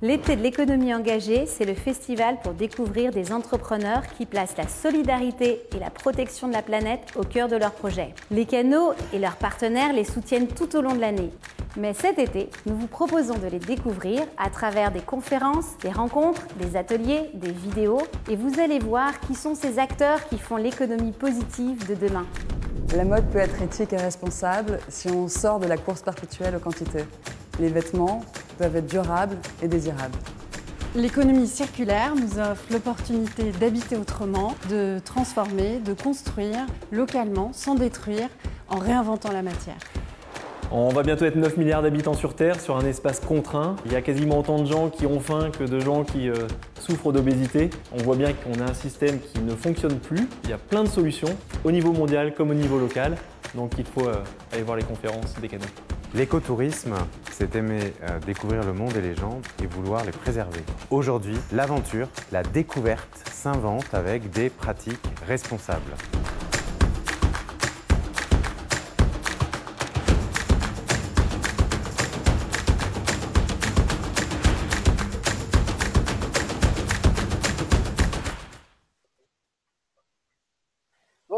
L'été de l'économie engagée, c'est le festival pour découvrir des entrepreneurs qui placent la solidarité et la protection de la planète au cœur de leurs projets. Les canaux et leurs partenaires les soutiennent tout au long de l'année. Mais cet été, nous vous proposons de les découvrir à travers des conférences, des rencontres, des ateliers, des vidéos, et vous allez voir qui sont ces acteurs qui font l'économie positive de demain. La mode peut être éthique et responsable si on sort de la course perpétuelle aux quantités. Les vêtements doivent être durables et désirables. L'économie circulaire nous offre l'opportunité d'habiter autrement, de transformer, de construire localement sans détruire en réinventant la matière. On va bientôt être 9 milliards d'habitants sur Terre, sur un espace contraint. Il y a quasiment autant de gens qui ont faim que de gens qui euh, souffrent d'obésité. On voit bien qu'on a un système qui ne fonctionne plus. Il y a plein de solutions, au niveau mondial comme au niveau local. Donc il faut euh, aller voir les conférences des canaux. L'écotourisme, c'est aimer euh, découvrir le monde et les gens et vouloir les préserver. Aujourd'hui, l'aventure, la découverte s'invente avec des pratiques responsables.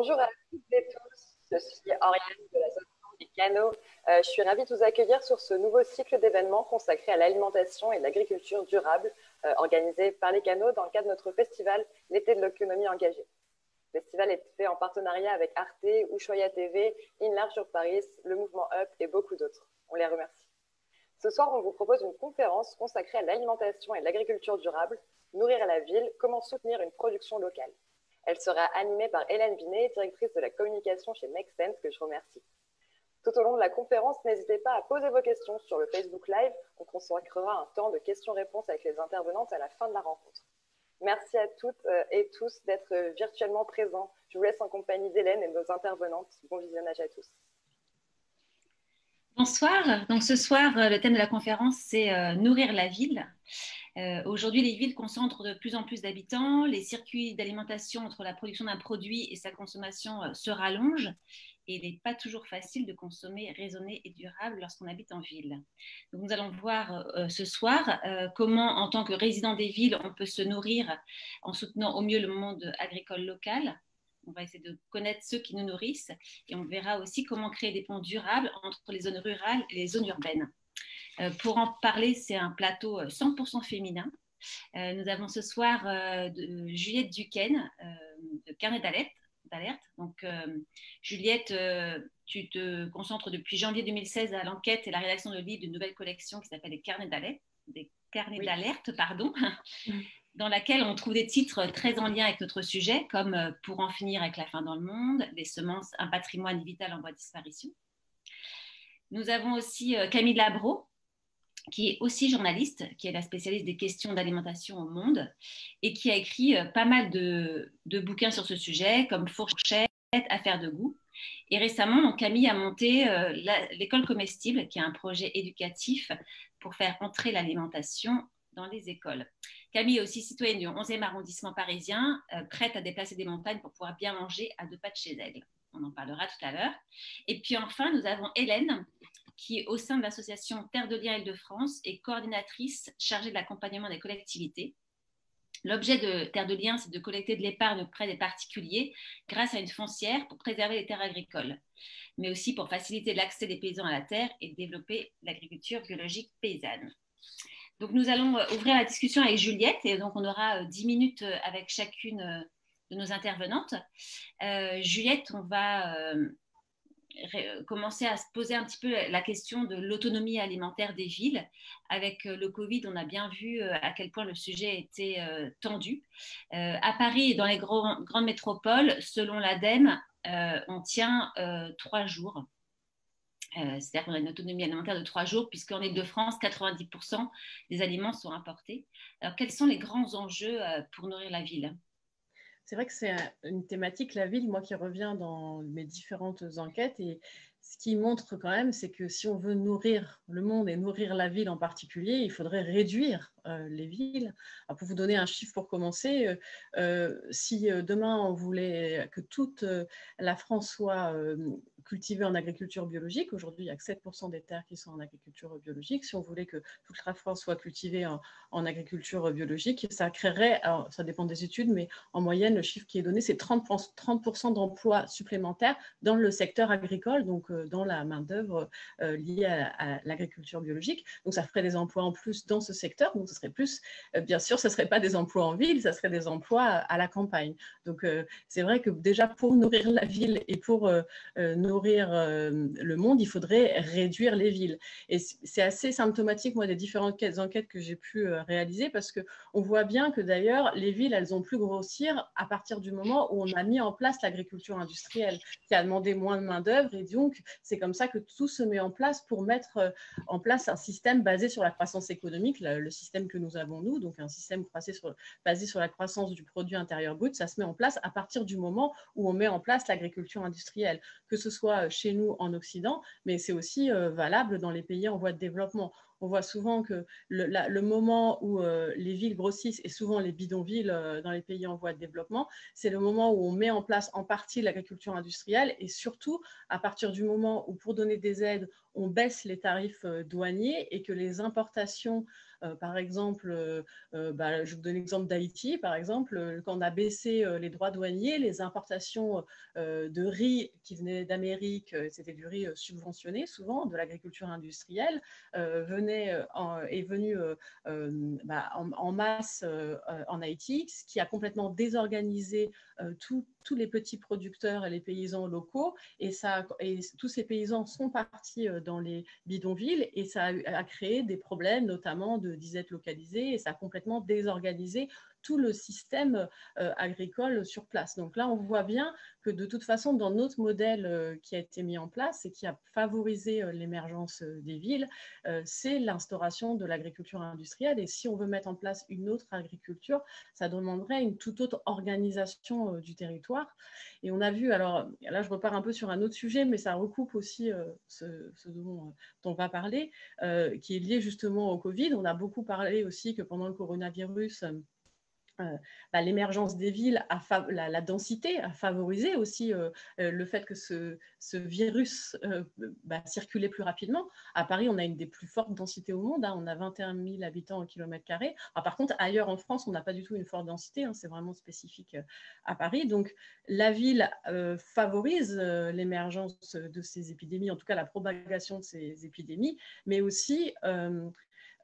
Bonjour à toutes et tous, je suis Oriane de l'association des canaux. Euh, je suis ravie de vous accueillir sur ce nouveau cycle d'événements consacré à l'alimentation et l'agriculture durable euh, organisé par les canaux dans le cadre de notre festival L'été de l'économie engagée. Le festival est fait en partenariat avec Arte, Ushuaia TV, InLarge sur Paris, le mouvement Up et beaucoup d'autres. On les remercie. Ce soir, on vous propose une conférence consacrée à l'alimentation et l'agriculture durable, nourrir la ville, comment soutenir une production locale. Elle sera animée par Hélène Binet, directrice de la communication chez Make Sense, que je remercie. Tout au long de la conférence, n'hésitez pas à poser vos questions sur le Facebook Live. On consacrera un temps de questions-réponses avec les intervenantes à la fin de la rencontre. Merci à toutes euh, et tous d'être euh, virtuellement présents. Je vous laisse en compagnie d'Hélène et de nos intervenantes. Bon visionnage à tous. Bonsoir. Donc ce soir, euh, le thème de la conférence, c'est nourrir la ville. Euh, Aujourd'hui, les villes concentrent de plus en plus d'habitants. Les circuits d'alimentation entre la production d'un produit et sa consommation euh, se rallongent. Et il n'est pas toujours facile de consommer raisonné et durable lorsqu'on habite en ville. Nous allons voir euh, ce soir comment, en tant que résident des villes, on peut se nourrir en soutenant au mieux le monde agricole local. On va essayer de connaître ceux qui nous nourrissent et on verra aussi comment créer des ponts durables entre les zones rurales et les zones urbaines. Euh, pour en parler, c'est un plateau 100% féminin. Euh, nous avons ce soir euh, Juliette Duquesne de Carnet d'alerte. Donc, Juliette, tu te concentres depuis janvier 2016 à l'enquête et la rédaction de livres d'une nouvelle collection qui s'appelle les Carnets d'alerte, des carnets d'alerte, pardon, dans laquelle on trouve des titres très en lien avec notre sujet, comme Pour en finir avec la faim dans le monde, Les semences, un patrimoine vital en voie de disparition. Nous avons aussi Camille Labro, qui est aussi journaliste, qui est la spécialiste des questions d'alimentation au monde et qui a écrit euh, pas mal de, bouquins sur ce sujet, comme Fourchette, Affaires de goût. Et récemment, Camille a monté euh, l'école comestible, qui est un projet éducatif pour faire entrer l'alimentation dans les écoles. Camille est aussi citoyenne du 11e arrondissement parisien, euh, prête à déplacer des montagnes pour pouvoir bien manger à deux pas de chez elle. On en parlera tout à l'heure. Et puis enfin, nous avons Hélène, qui, au sein de l'association Terre de Liens Île-de-France, est coordinatrice chargée de l'accompagnement des collectivités. L'objet de Terre de Liens, c'est de collecter de l'épargne auprès des particuliers grâce à une foncière pour préserver les terres agricoles, mais aussi pour faciliter l'accès des paysans à la terre et développer l'agriculture biologique paysanne. Donc nous allons euh, ouvrir la discussion avec Juliette et donc on aura 10 euh, minutes euh, avec chacune de nos intervenantes. Juliette, on va commencer à se poser un petit peu la question de l'autonomie alimentaire des villes. Avec euh, le Covid, on a bien vu euh, à quel point le sujet était euh, tendu. à Paris et dans les grandes métropoles, selon l'ADEME, on tient trois jours. C'est-à-dire qu'on a une autonomie alimentaire de trois jours, puisqu'en Ile-de-France, 90% des aliments sont importés. Alors, quels sont les grands enjeux pour nourrir la ville? C'est vrai que c'est une thématique, la ville, moi qui reviens dans mes différentes enquêtes. Et ce qui montre quand même, c'est que si on veut nourrir le monde et nourrir la ville en particulier, il faudrait réduire les villes. pour vous donner un chiffre pour commencer, euh, euh, si demain on voulait que toute la France soit cultivées en agriculture biologique. Aujourd'hui, il y a que 7% des terres qui sont en agriculture biologique. Si on voulait que toute la France soit cultivée en, agriculture biologique, ça créerait, ça dépend des études, mais en moyenne, le chiffre qui est donné, c'est 30%, 30 d'emplois supplémentaires dans le secteur agricole, donc dans la main-d'œuvre liée à, l'agriculture biologique. Donc, ça ferait des emplois en plus dans ce secteur. Ce serait plus, bien sûr, ce ne serait pas des emplois en ville, ça serait des emplois à la campagne. Donc, c'est vrai que déjà, pour nourrir la ville et pour nourrir le monde, il faudrait réduire les villes. Et c'est assez symptomatique, moi, des différentes enquêtes que j'ai pu réaliser parce qu'on voit bien que d'ailleurs, les villes, elles ont pu grossir à partir du moment où on a mis en place l'agriculture industrielle qui a demandé moins de main-d'œuvre. Et donc, c'est comme ça que tout se met en place pour mettre en place un système basé sur la croissance économique, le système que nous avons, nous, donc un système basé sur la croissance du produit intérieur brut, ça se met en place à partir du moment où on met en place l'agriculture industrielle, que ce soit chez nous en Occident, mais c'est aussi euh, valable dans les pays en voie de développement. On voit souvent que le, moment où euh, les villes grossissent, et souvent les bidonvilles euh, dans les pays en voie de développement, c'est le moment où on met en place en partie l'agriculture industrielle et surtout à partir du moment où pour donner des aides, on baisse les tarifs douaniers et que les importations euh, par exemple, euh, euh, bah, je vous donne l'exemple d'Haïti, par exemple, quand on a baissé les droits douaniers, les importations de riz qui venaient d'Amérique, c'était du riz subventionné souvent, de l'agriculture industrielle, venait est venu bah, en, masse en Haïti, ce qui a complètement désorganisé tout tous les petits producteurs et les paysans locaux. Et, ça, et tous ces paysans sont partis euh, dans les bidonvilles et ça a, créé des problèmes, notamment de disette localisée, et ça a complètement désorganisé tout le système euh, agricole sur place. Donc là, on voit bien que de toute façon, dans notre modèle euh, qui a été mis en place et qui a favorisé euh, l'émergence des villes, c'est l'instauration de l'agriculture industrielle. Et si on veut mettre en place une autre agriculture, ça demanderait une toute autre organisation du territoire. Et on a vu, alors là, je repars un peu sur un autre sujet, mais ça recoupe aussi ce, ce, dont on va parler, qui est lié justement au Covid. On a beaucoup parlé aussi que pendant le coronavirus, euh, bah, l'émergence des villes, la, densité a favorisé aussi euh, euh, le fait que ce, virus bah, circulait plus rapidement. À Paris, on a une des plus fortes densités au monde, hein. on a 21 000 habitants au kilomètre carré. par contre, ailleurs en France, on n'a pas du tout une forte densité, hein. c'est vraiment spécifique à Paris. Donc, la ville favorise l'émergence de ces épidémies, en tout cas la propagation de ces épidémies, mais aussi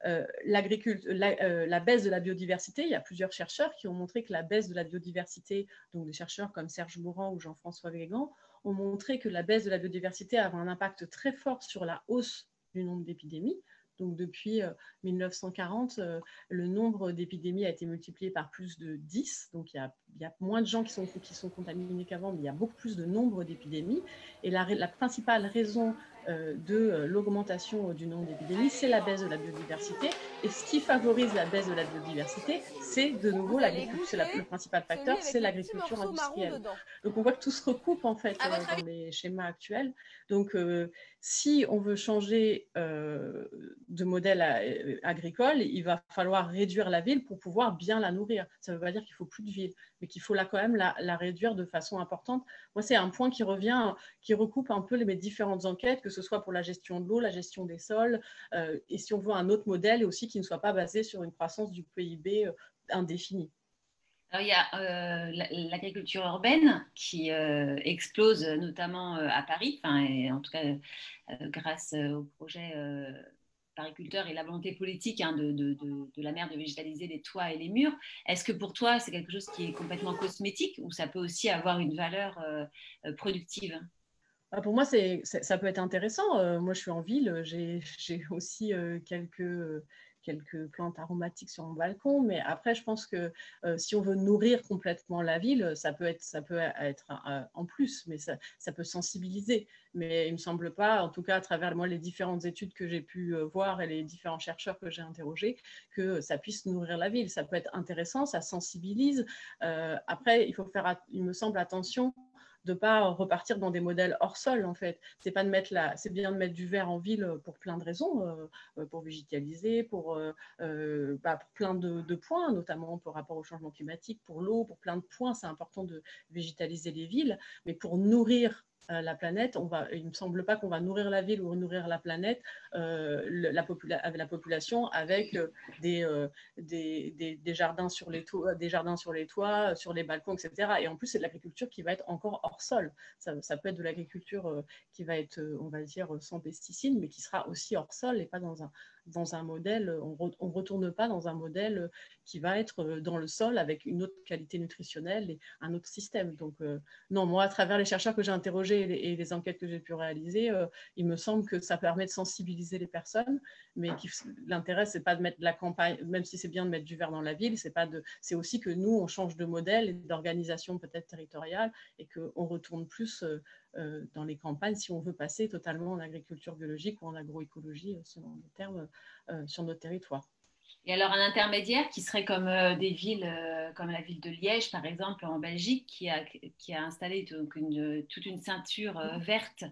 euh, euh, la, baisse de la biodiversité, il y a plusieurs chercheurs qui ont montré que la baisse de la biodiversité, donc des chercheurs comme Serge Mourant ou Jean-François Végan, ont montré que la baisse de la biodiversité avait un impact très fort sur la hausse du nombre d'épidémies. Donc depuis 1940, euh, le nombre d'épidémies a été multiplié par plus de 10. Donc il y a, moins de gens qui sont, qui sont contaminés qu'avant, mais il y a beaucoup plus de nombre d'épidémies. Et la, principale raison de euh, l'augmentation du nombre d'épidémies, c'est la baisse de la biodiversité. Et ce qui favorise la baisse de la biodiversité, c'est de nouveau l'agriculture. Le principal facteur, c'est l'agriculture industrielle. Donc on voit que tout se recoupe en fait euh, dans les schémas actuels. Donc si on veut changer de modèle agricole, il va falloir réduire la ville pour pouvoir bien la nourrir. Ça ne veut pas dire qu'il faut plus de ville, mais qu'il faut là quand même la, réduire de façon importante. Moi, c'est un point qui revient, qui recoupe un peu mes différentes enquêtes, que ce soit pour la gestion de l'eau, la gestion des sols, euh, et si on veut un autre modèle, aussi qui ne soit pas basé sur une croissance du PIB euh, indéfinie. Il y a euh, l'agriculture urbaine qui explose notamment à Paris, et en tout cas grâce au projet pariculteur et la volonté politique hein, de, la maire de végétaliser les toits et les murs. Est-ce que pour toi, c'est quelque chose qui est complètement cosmétique ou ça peut aussi avoir une valeur productive? Bah, pour moi, ça peut être intéressant. Euh, moi, je suis en ville, j'ai, aussi euh, quelques, quelques plantes aromatiques sur mon balcon, mais après, je pense que euh, si on veut nourrir complètement la ville, ça peut être, ça peut être en plus, mais ça, ça, peut sensibiliser. Mais il me semble pas, en tout cas à travers moi, les différentes études que j'ai pu voir et les différents chercheurs que j'ai interrogés, que ça puisse nourrir la ville. Ça peut être intéressant, ça sensibilise. après, il faut faire, il me semble, attention de pas repartir dans des modèles hors sol en fait. C'est pas de mettre la, c'est bien de mettre du verre en ville pour plein de raisons, euh, euh, pour végétaliser, pour, euh, bah, pour plein de, points, notamment par rapport au changement climatique, pour l'eau, pour plein de points. C'est important de végétaliser les villes, mais pour nourrir euh, la planète, on va, il ne me semble pas qu'on va nourrir la ville ou nourrir la planète, euh, la, population, avec euh, des, des, des, jardins sur les toits, des jardins sur les toits, sur les balcons, etc. Et en plus, c'est de l'agriculture qui va être encore hors sol. Ça, ça peut être de l'agriculture qui va être, on va dire, sans pesticides, mais qui sera aussi hors sol et pas dans un, dans un modèle, on ne retourne pas dans un modèle qui va être euh, dans le sol avec une autre qualité nutritionnelle et un autre système. Donc, euh, non, moi, à travers les chercheurs que j'ai interrogés et les, enquêtes que j'ai pu réaliser, euh, il me semble que ça permet de sensibiliser les personnes, mais l'intérêt, c'est pas de mettre de la campagne, même si c'est bien de mettre du verre dans la ville, c'est pas de, c'est aussi que nous, on change de modèle et d'organisation peut-être territoriale et qu'on retourne plus dans les campagnes si on veut passer totalement en agriculture biologique ou en agroécologie, euh, selon les termes, euh, sur notre territoire. Et alors un intermédiaire qui serait comme des villes, comme la ville de Liège par exemple en Belgique, qui a, qui a installé donc toute une ceinture verte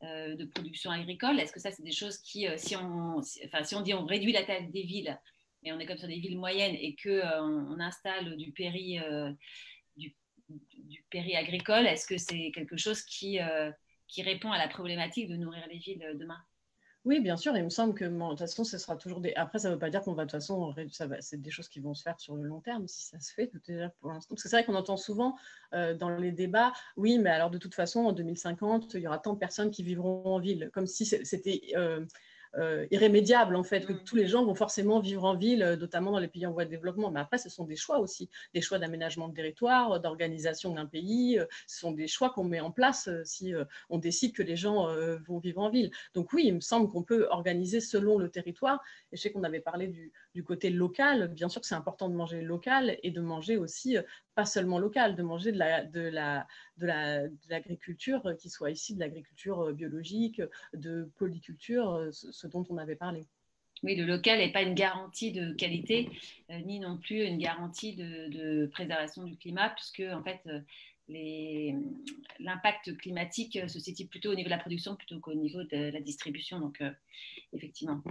de production agricole. Est-ce que ça c'est des choses qui, si, on, enfin, si on dit on réduit la taille des villes, mais on est comme sur des villes moyennes et qu'on on installe du péri du péri-agricole, est-ce que c'est quelque chose qui, euh, qui répond à la problématique de nourrir les villes demain? Oui, bien sûr. Il me semble que de toute façon, ce sera toujours des. Après, ça ne veut pas dire qu'on va de toute façon. C'est des choses qui vont se faire sur le long terme, si ça se fait déjà pour l'instant. Parce que c'est vrai qu'on entend souvent euh, dans les débats, oui, mais alors de toute façon, en 2050, il y aura tant de personnes qui vivront en ville, comme si c'était. Euh, euh, irrémédiable en fait, que mm. tous les gens vont forcément vivre en ville, euh, notamment dans les pays en voie de développement. Mais après, ce sont des choix aussi, des choix d'aménagement de territoire, euh, d'organisation d'un pays. Ce sont des choix qu'on met en place si on décide que les gens vont vivre en ville. Donc oui, il me semble qu'on peut organiser selon le territoire. Et je sais qu'on avait parlé du, du côté local. Bien sûr que c'est important de manger local et de manger aussi pas seulement local, de manger de la, de la, de la, de l'agriculture qui soit ici de l'agriculture biologique, de polyculture, ce, dont on avait parlé. Oui, le local n'est pas une garantie de qualité, euh, ni non plus une garantie de, de, préservation du climat, puisque en fait, euh, l'impact climatique se situe plutôt au niveau de la production plutôt qu'au niveau de la distribution. Donc, euh, effectivement.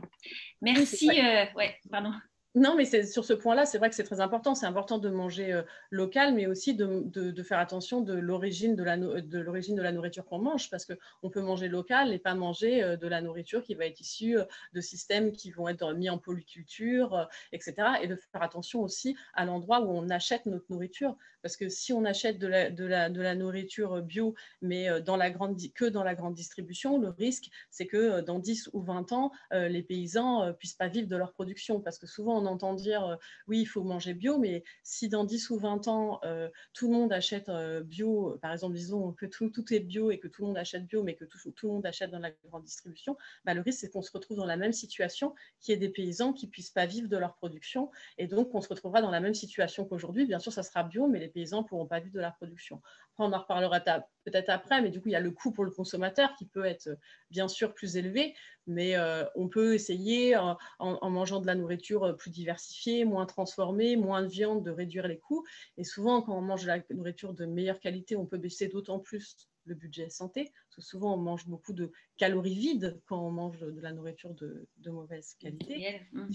Merci. ouais, pardon. Non, mais sur ce point-là, c'est vrai que c'est très important. C'est important de manger euh, local, mais aussi de, faire attention de l'origine de, la, nourriture qu'on mange, parce qu'on peut manger local et pas manger euh, de la nourriture qui va être issue euh, de systèmes qui vont être mis en polyculture, etc. Et de faire attention aussi à l'endroit où on achète notre nourriture, parce que si on achète de la, nourriture bio, mais dans la grande, que dans la grande distribution, le risque, c'est que dans 10 ou 20 ans, les paysans puissent pas vivre de leur production, parce que souvent, on entend dire euh, oui, il faut manger bio, mais si dans 10 ou 20 ans, euh, tout le monde achète euh, bio, par exemple, disons que tout, est bio et que tout le monde achète bio, mais que tout, tout le monde achète dans la grande distribution, bah, le risque, c'est qu'on se retrouve dans la même situation, qui est des paysans qui ne puissent pas vivre de leur production. Et donc, on se retrouvera dans la même situation qu'aujourd'hui. Bien sûr, ça sera bio, mais les paysans ne pourront pas vivre de leur production. Après, on en reparlera peut-être après, mais du coup, il y a le coût pour le consommateur qui peut être bien sûr plus élevé, mais on peut essayer, en, en, mangeant de la nourriture plus diversifiée, moins transformée, moins de viande, de réduire les coûts. Et souvent, quand on mange de la nourriture de meilleure qualité, on peut baisser d'autant plus le budget santé, parce que souvent on mange beaucoup de calories vides quand on mange de la nourriture de, mauvaise qualité. Mmh.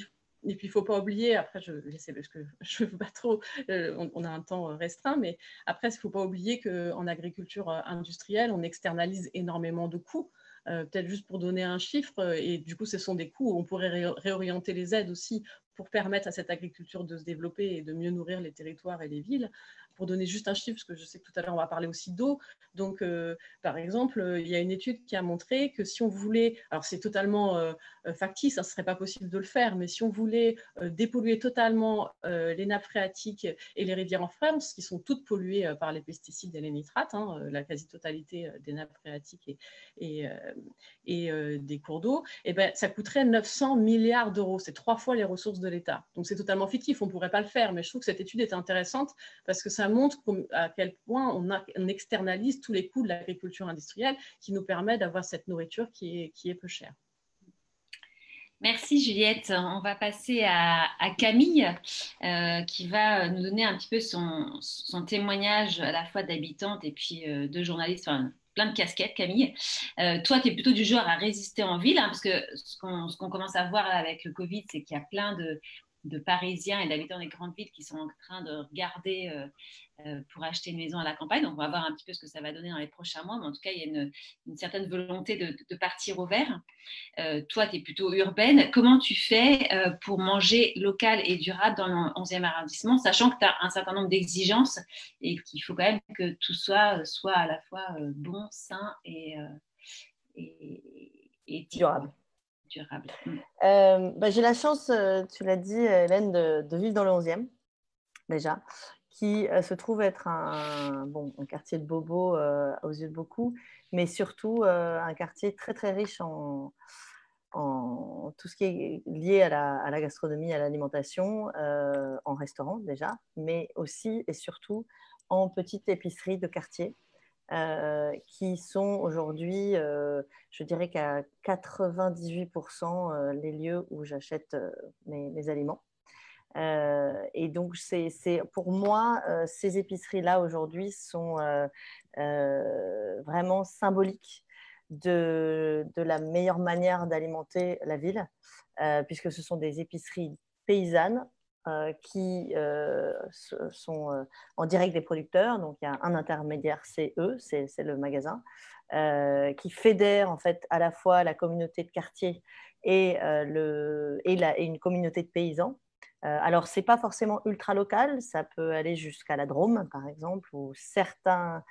Et puis, il ne faut pas oublier, après, je sais parce que je ne veux pas trop, euh, on, a un temps restreint, mais après, il ne faut pas oublier qu'en agriculture euh, industrielle, on externalise énormément de coûts. Euh, peut-être juste pour donner un chiffre, et du coup, ce sont des coûts où on pourrait réorienter les aides aussi pour permettre à cette agriculture de se développer et de mieux nourrir les territoires et les villes pour donner juste un chiffre, parce que je sais que tout à l'heure on va parler aussi d'eau. Donc, euh, par exemple, euh, il y a une étude qui a montré que si on voulait, alors c'est totalement euh, factice, ça hein, ne serait pas possible de le faire, mais si on voulait dépolluer totalement les nappes phréatiques et les rivières en France, qui sont toutes polluées par les pesticides et les nitrates, hein, la quasi-totalité des nappes phréatiques et, des cours d'eau, eh ben, ça coûterait 900 milliards d'euros. C'est trois fois les ressources de l'État. Donc, c'est totalement fictif, on ne pourrait pas le faire, mais je trouve que cette étude est intéressante parce que ça montre à quel point on, externalise tous les coûts de l'agriculture industrielle qui nous permet d'avoir cette nourriture qui est, qui est peu chère. Merci Juliette. On va passer à, Camille euh, qui va nous donner un petit peu son, témoignage à la fois d'habitante et puis euh, de journaliste, enfin, plein de casquettes Camille. Euh, toi, tu es plutôt du genre à résister en ville, hein, parce que ce qu'on commence à voir avec le Covid, c'est qu'il y a plein de, de Parisiens et d'habitants des grandes villes qui sont en train de regarder pour acheter une maison à la campagne. Donc, on va voir un petit peu ce que ça va donner dans les prochains mois. Mais en tout cas, il y a une, certaine volonté de, partir au vert. toi, tu es plutôt urbaine. Comment tu fais pour manger local et durable dans le 11e arrondissement, sachant que tu as un certain nombre d'exigences et qu'il faut quand même que tout soit, soit à la fois bon, sain et, et, durable. Mm. Euh, bah, j'ai la chance, euh, tu l'as dit, Hélène, de, vivre dans le 11e, déjà, qui euh, se trouve être un, bon, quartier de bobo aux yeux de beaucoup, mais surtout un quartier très, très riche en, en tout ce qui est lié à la, à la gastronomie, à l'alimentation, en restaurant déjà, mais aussi et surtout en petite épicerie de quartier euh, qui sont aujourd'hui, euh, je dirais qu'à 98% euh, les lieux où j'achète mes, aliments. et donc, c'est, pour moi, ces épiceries-là aujourd'hui sont vraiment symboliques de, la meilleure manière d'alimenter la ville, puisque ce sont des épiceries paysannes qui euh, sont euh, en direct des producteurs. Donc, il y a un intermédiaire, c'est eux, c'est le magasin, qui fédère en fait à la fois la communauté de quartier et, une communauté de paysans. alors, ce n'est pas forcément ultra local, ça peut aller jusqu'à la Drôme, par exemple, où certains,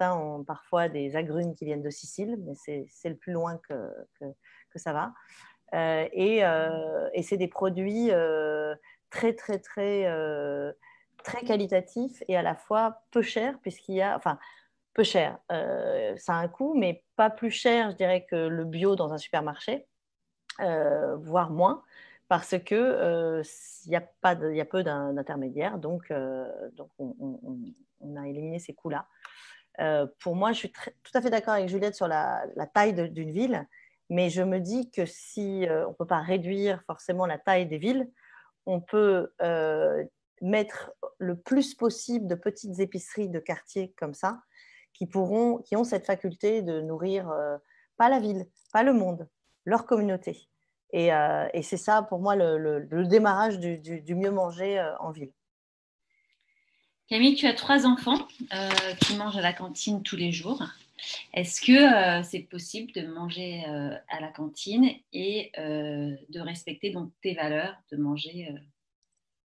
ont parfois des agrumes qui viennent de Sicile, mais c'est le plus loin que, ça va. et, et c'est des produits très, très, très, euh, très qualitatif et à la fois peu cher, puisqu'il y a, enfin, peu cher, euh, ça a un coût, mais pas plus cher, je dirais, que le bio dans un supermarché, euh, voire moins, parce que il y, a pas y a peu d'intermédiaires, donc, donc on, a éliminé ces coûts-là. pour moi, je suis tout à fait d'accord avec Juliette sur la, la taille d'une ville, mais je me dis que si on ne peut pas réduire forcément la taille des villes, on peut euh, mettre le plus possible de petites épiceries de quartier comme ça, qui, pourront, qui ont cette faculté de nourrir euh, pas la ville, pas le monde, leur communauté. Et, euh, c'est ça, pour moi, le, démarrage du, mieux manger en ville. Camille, tu as trois enfants qui mangent à la cantine tous les jours. Est-ce que c'est possible de manger à la cantine et de respecter donc tes valeurs, de manger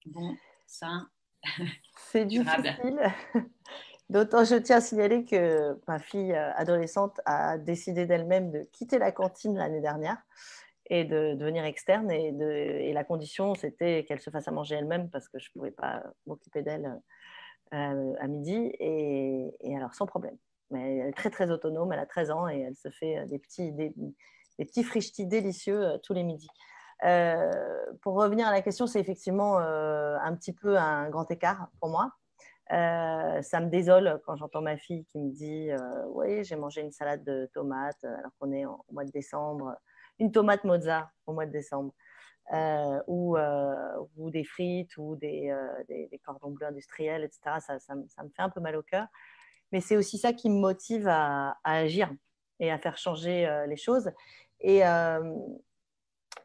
bon, sain, C'est difficile. D'autant, je tiens à signaler que ma fille adolescente a décidé d'elle-même de quitter la cantine l'année dernière et de devenir externe. Et, de, et la condition, c'était qu'elle se fasse à manger elle-même parce que je ne pouvais pas m'occuper d'elle à midi. et, alors, sans problème mais elle est très très autonome, elle a 13 ans et elle se fait euh, des petits, des, petits délicieux euh, tous les midis. Euh, pour revenir à la question, c'est effectivement un petit peu un grand écart pour moi. ça me désole quand j'entends ma fille qui me dit Oui, j'ai mangé une salade de tomates alors qu'on est au mois de décembre, une tomate mozza au mois de décembre, ou, des frites ou des, des, cordons bleus industriels, etc. Ça, me fait un peu mal au cœur mais c'est aussi ça qui me motive à, agir et à faire changer euh, les choses. Et, euh,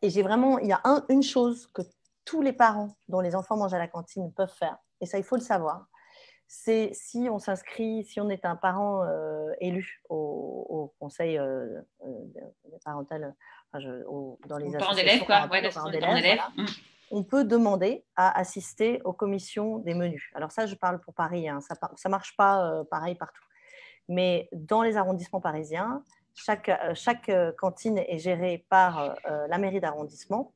et j'ai vraiment, il y a une chose que tous les parents dont les enfants mangent à la cantine peuvent faire, et ça il faut le savoir, c'est si on s'inscrit, si on est un parent euh, élu au, conseil parental, enfin, dans les parents d'élèves, quoi, ouais, parents d'élèves, on peut demander à assister aux commissions des menus. Alors ça, je parle pour Paris, hein. ça ne marche pas euh, pareil partout. Mais dans les arrondissements parisiens, chaque, euh, euh, cantine est gérée par la mairie d'arrondissement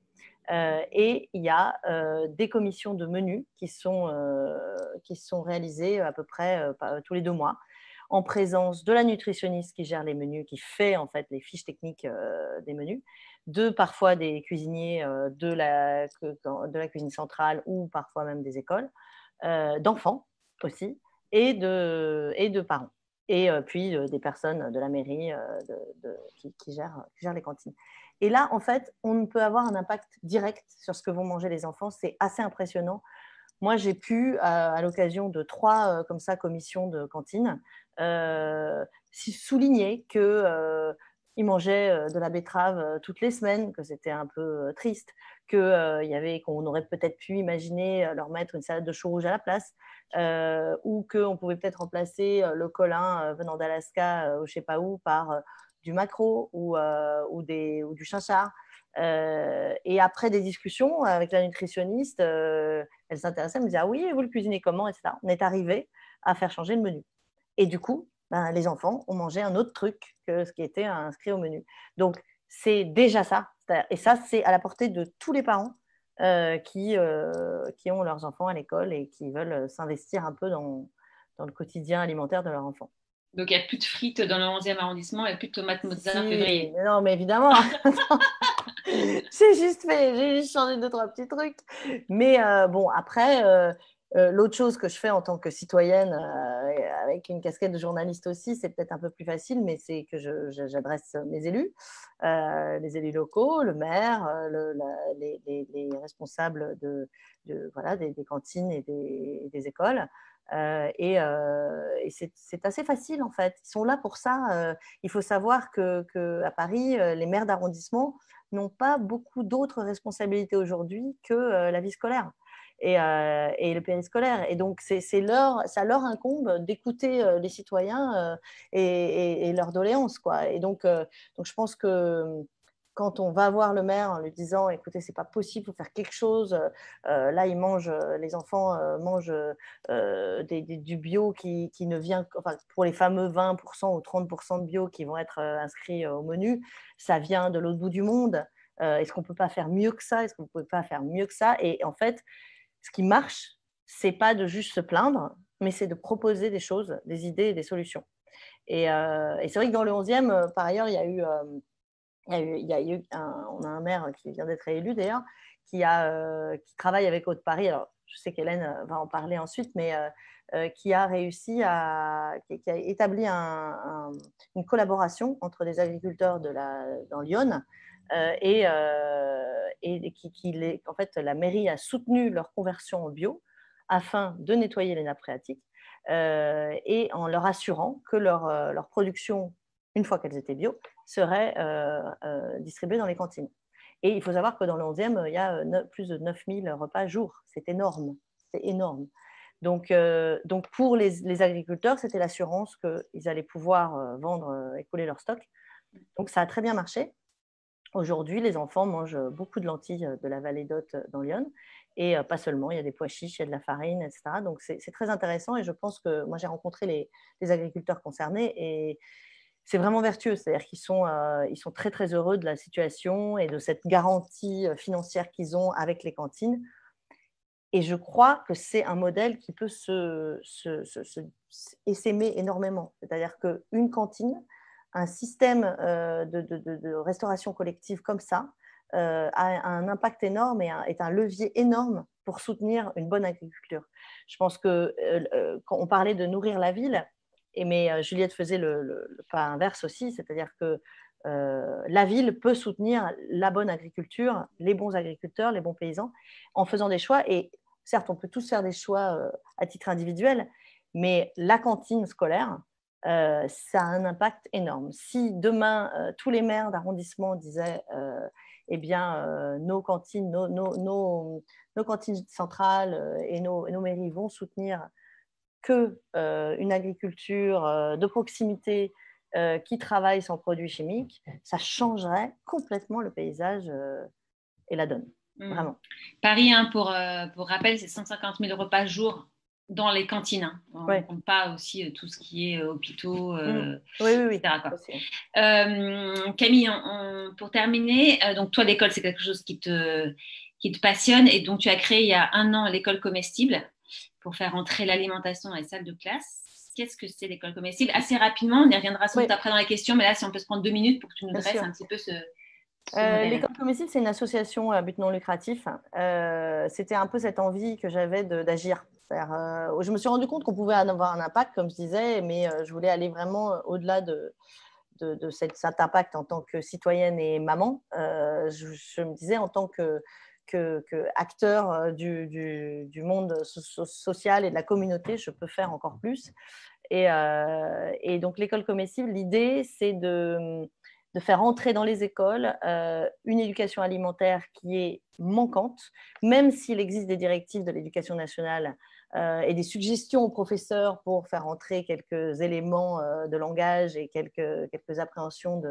et il y a des commissions de menus qui sont, qui sont réalisées à peu près tous les deux mois en présence de la nutritionniste qui gère les menus, qui fait en fait les fiches techniques des menus, de parfois des cuisiniers euh, de, la, de la cuisine centrale ou parfois même des écoles, euh, d'enfants aussi, et de, et de parents. Et euh, puis des personnes de la mairie qui, gèrent, gèrent les cantines. Et là, en fait, on peut avoir un impact direct sur ce que vont manger les enfants. C'est assez impressionnant. Moi, j'ai pu, à, l'occasion de trois comme ça commissions de cantine, souligner que ils mangeaient de la betterave toutes les semaines, que c'était un peu triste, que y avait qu'on aurait peut-être pu imaginer leur mettre une salade de chou rouge à la place, ou qu'on pouvait peut-être remplacer le colin venant d'Alaska ou je sais pas où par du maquereau ou, ou, des, ou du chinchard. et après des discussions avec la nutritionniste, elle s'intéressait, elle me disait Ah oui, vous le cuisinez comment etc. On est arrivé à faire changer le menu. Et du coup, ben, les enfants ont mangé un autre truc que ce qui était inscrit au menu. Donc, c'est déjà ça. Et ça, c'est à la portée de tous les parents euh, qui, euh, qui ont leurs enfants à l'école et qui veulent s'investir un peu dans, dans, le quotidien alimentaire de leur enfant. Donc, il n'y a plus de frites dans le 11e arrondissement et plus de tomates mozzarella février. Non, mais évidemment. j'ai juste fait, j'ai juste changé deux, trois petits trucs. Mais euh, bon, après, euh, l'autre chose que je fais en tant que citoyenne, euh, avec une casquette de journaliste aussi, c'est peut-être un peu plus facile, mais c'est que j'adresse mes élus, euh, les élus locaux, le maire, les, responsables de, voilà, des, cantines et des, écoles. et, c'est assez facile en fait. Ils sont là pour ça. il faut savoir que, que Paris, les maires d'arrondissement n'ont pas beaucoup d'autres responsabilités aujourd'hui que la vie scolaire. Euh, et, le périscolaire. Et donc, c'est leur, ça leur incombe d'écouter euh, les citoyens euh, et, leurs doléances. Quoi. Et donc, donc, je pense que quand on va voir le maire en lui disant écoutez c'est pas possible il faut faire quelque chose là ils mangent les enfants mangent du bio qui, qui, ne vient enfin, pour les fameux 20% ou 30% de bio qui vont être inscrits au menu ça vient de l'autre bout du monde est-ce qu'on peut pas faire mieux que ça? Est-ce qu'on peut pas faire mieux que ça? Et en fait ce qui marche, c'est pas de juste se plaindre, mais c'est de proposer des choses, des idées et des solutions. Et, euh, c'est vrai que dans le 11e, euh, par ailleurs, il y a eu, euh, il y a eu, on a un maire qui vient d'être élu d'ailleurs, qui, a, qui travaille avec Haute-Paris. Alors, je sais qu'Hélène va en parler ensuite, mais qui a réussi à, qui, a établi une collaboration entre des agriculteurs de la, dans Lyon et et qui, en fait, la mairie a soutenu leur conversion au bio afin de nettoyer les nappes phréatiques euh, et en leur assurant que leur, euh, production, une fois qu'elles étaient bio, serait euh, distribuée dans les cantines. Et il faut savoir que dans le 11e, il y a plus de 9000 repas jour. C'est énorme. C'est énorme. Donc, pour les, agriculteurs, c'était l'assurance qu'ils allaient pouvoir vendre et coller leur stock. Donc, ça a très bien marché. Aujourd'hui, les enfants mangent beaucoup de lentilles de la vallée d'Hôte dans Lyon. Et pas seulement, il y a des pois chiches, il y a de la farine, etc. Donc c'est très intéressant et je pense que moi j'ai rencontré les, agriculteurs concernés et c'est vraiment vertueux. C'est-à-dire qu'ils sont, sont très très heureux de la situation et de cette garantie financière qu'ils ont avec les cantines. Et je crois que c'est un modèle qui peut se, se, énormément. C'est-à-dire qu'une cantine, un système euh, de, restauration collective comme ça euh, a un impact énorme et est un levier énorme pour soutenir une bonne agriculture. Je pense que euh, quand on parlait de nourrir la ville, mais Juliette faisait le, pas inverse aussi, c'est-à-dire que la ville peut soutenir la bonne agriculture, les bons agriculteurs, les bons paysans, en faisant des choix. Et certes, on peut tous faire des choix à titre individuel, mais la cantine scolaire, euh, ça a un impact énorme. Si demain, euh, tous les maires d'arrondissement disaient, euh, eh bien, nos cantines, nos, nos, nos, cantines centrales et nos, mairies vont soutenir que une agriculture de proximité qui travaille sans produits chimiques, ça changerait complètement le paysage et la donne. Mmh. Vraiment. Paris, hein, pour, pour rappel, c'est 150 000 repas jour dans les cantines. Hein. On ne compte pas aussi euh, tout ce qui est euh, hôpitaux, euh, oui, oui, oui, etc. Camille, pour terminer, donc toi, l'école, c'est quelque chose qui te, qui te passionne et donc tu as créé il y a un an l'école comestible pour faire entrer l'alimentation dans les salles de classe. Qu'est-ce que c'est l'école comestible? Assez rapidement, on y reviendra sans doute après dans la question, mais là, si on peut se prendre deux minutes pour que tu nous dresses un petit peu ce, L'école comestible, c'est une association à but non lucratif. C'était un peu cette envie que j'avais d'agir. Euh, je me suis rendu compte qu'on pouvait avoir un impact, comme je disais, mais euh, je voulais aller vraiment euh, au-delà de, cet, impact en tant que citoyenne et maman. Je, me disais en tant que, acteur du, monde social et de la communauté, je peux faire encore plus. Et, donc l'école comestible, l'idée, c'est de faire entrer dans les écoles une éducation alimentaire qui est manquante, même s'il existe des directives de l'éducation nationale et des suggestions aux professeurs pour faire entrer quelques éléments de langage et quelques, quelques appréhensions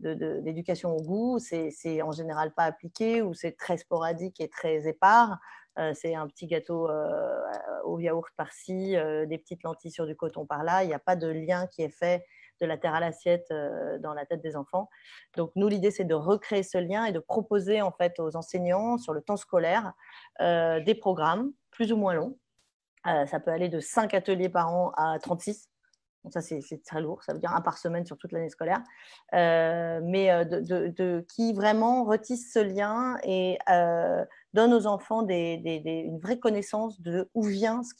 d'éducation au goût, c'est en général pas appliqué ou c'est très sporadique et très épars. Euh, c'est un petit gâteau euh, au yaourt par-ci, euh, des petites lentilles sur du coton par-là. Il n'y a pas de lien qui est fait de la terre à l'assiette dans la tête des enfants. Donc nous, l'idée, c'est de recréer ce lien et de proposer en fait aux enseignants sur le temps scolaire des programmes plus ou moins longs. Ça peut aller de 5 ateliers par an à 36 ça, c'est très lourd, ça veut dire un par semaine sur toute l'année scolaire, euh, mais euh, qui vraiment retisse ce lien et euh, donne aux enfants une vraie connaissance de d'où vient ce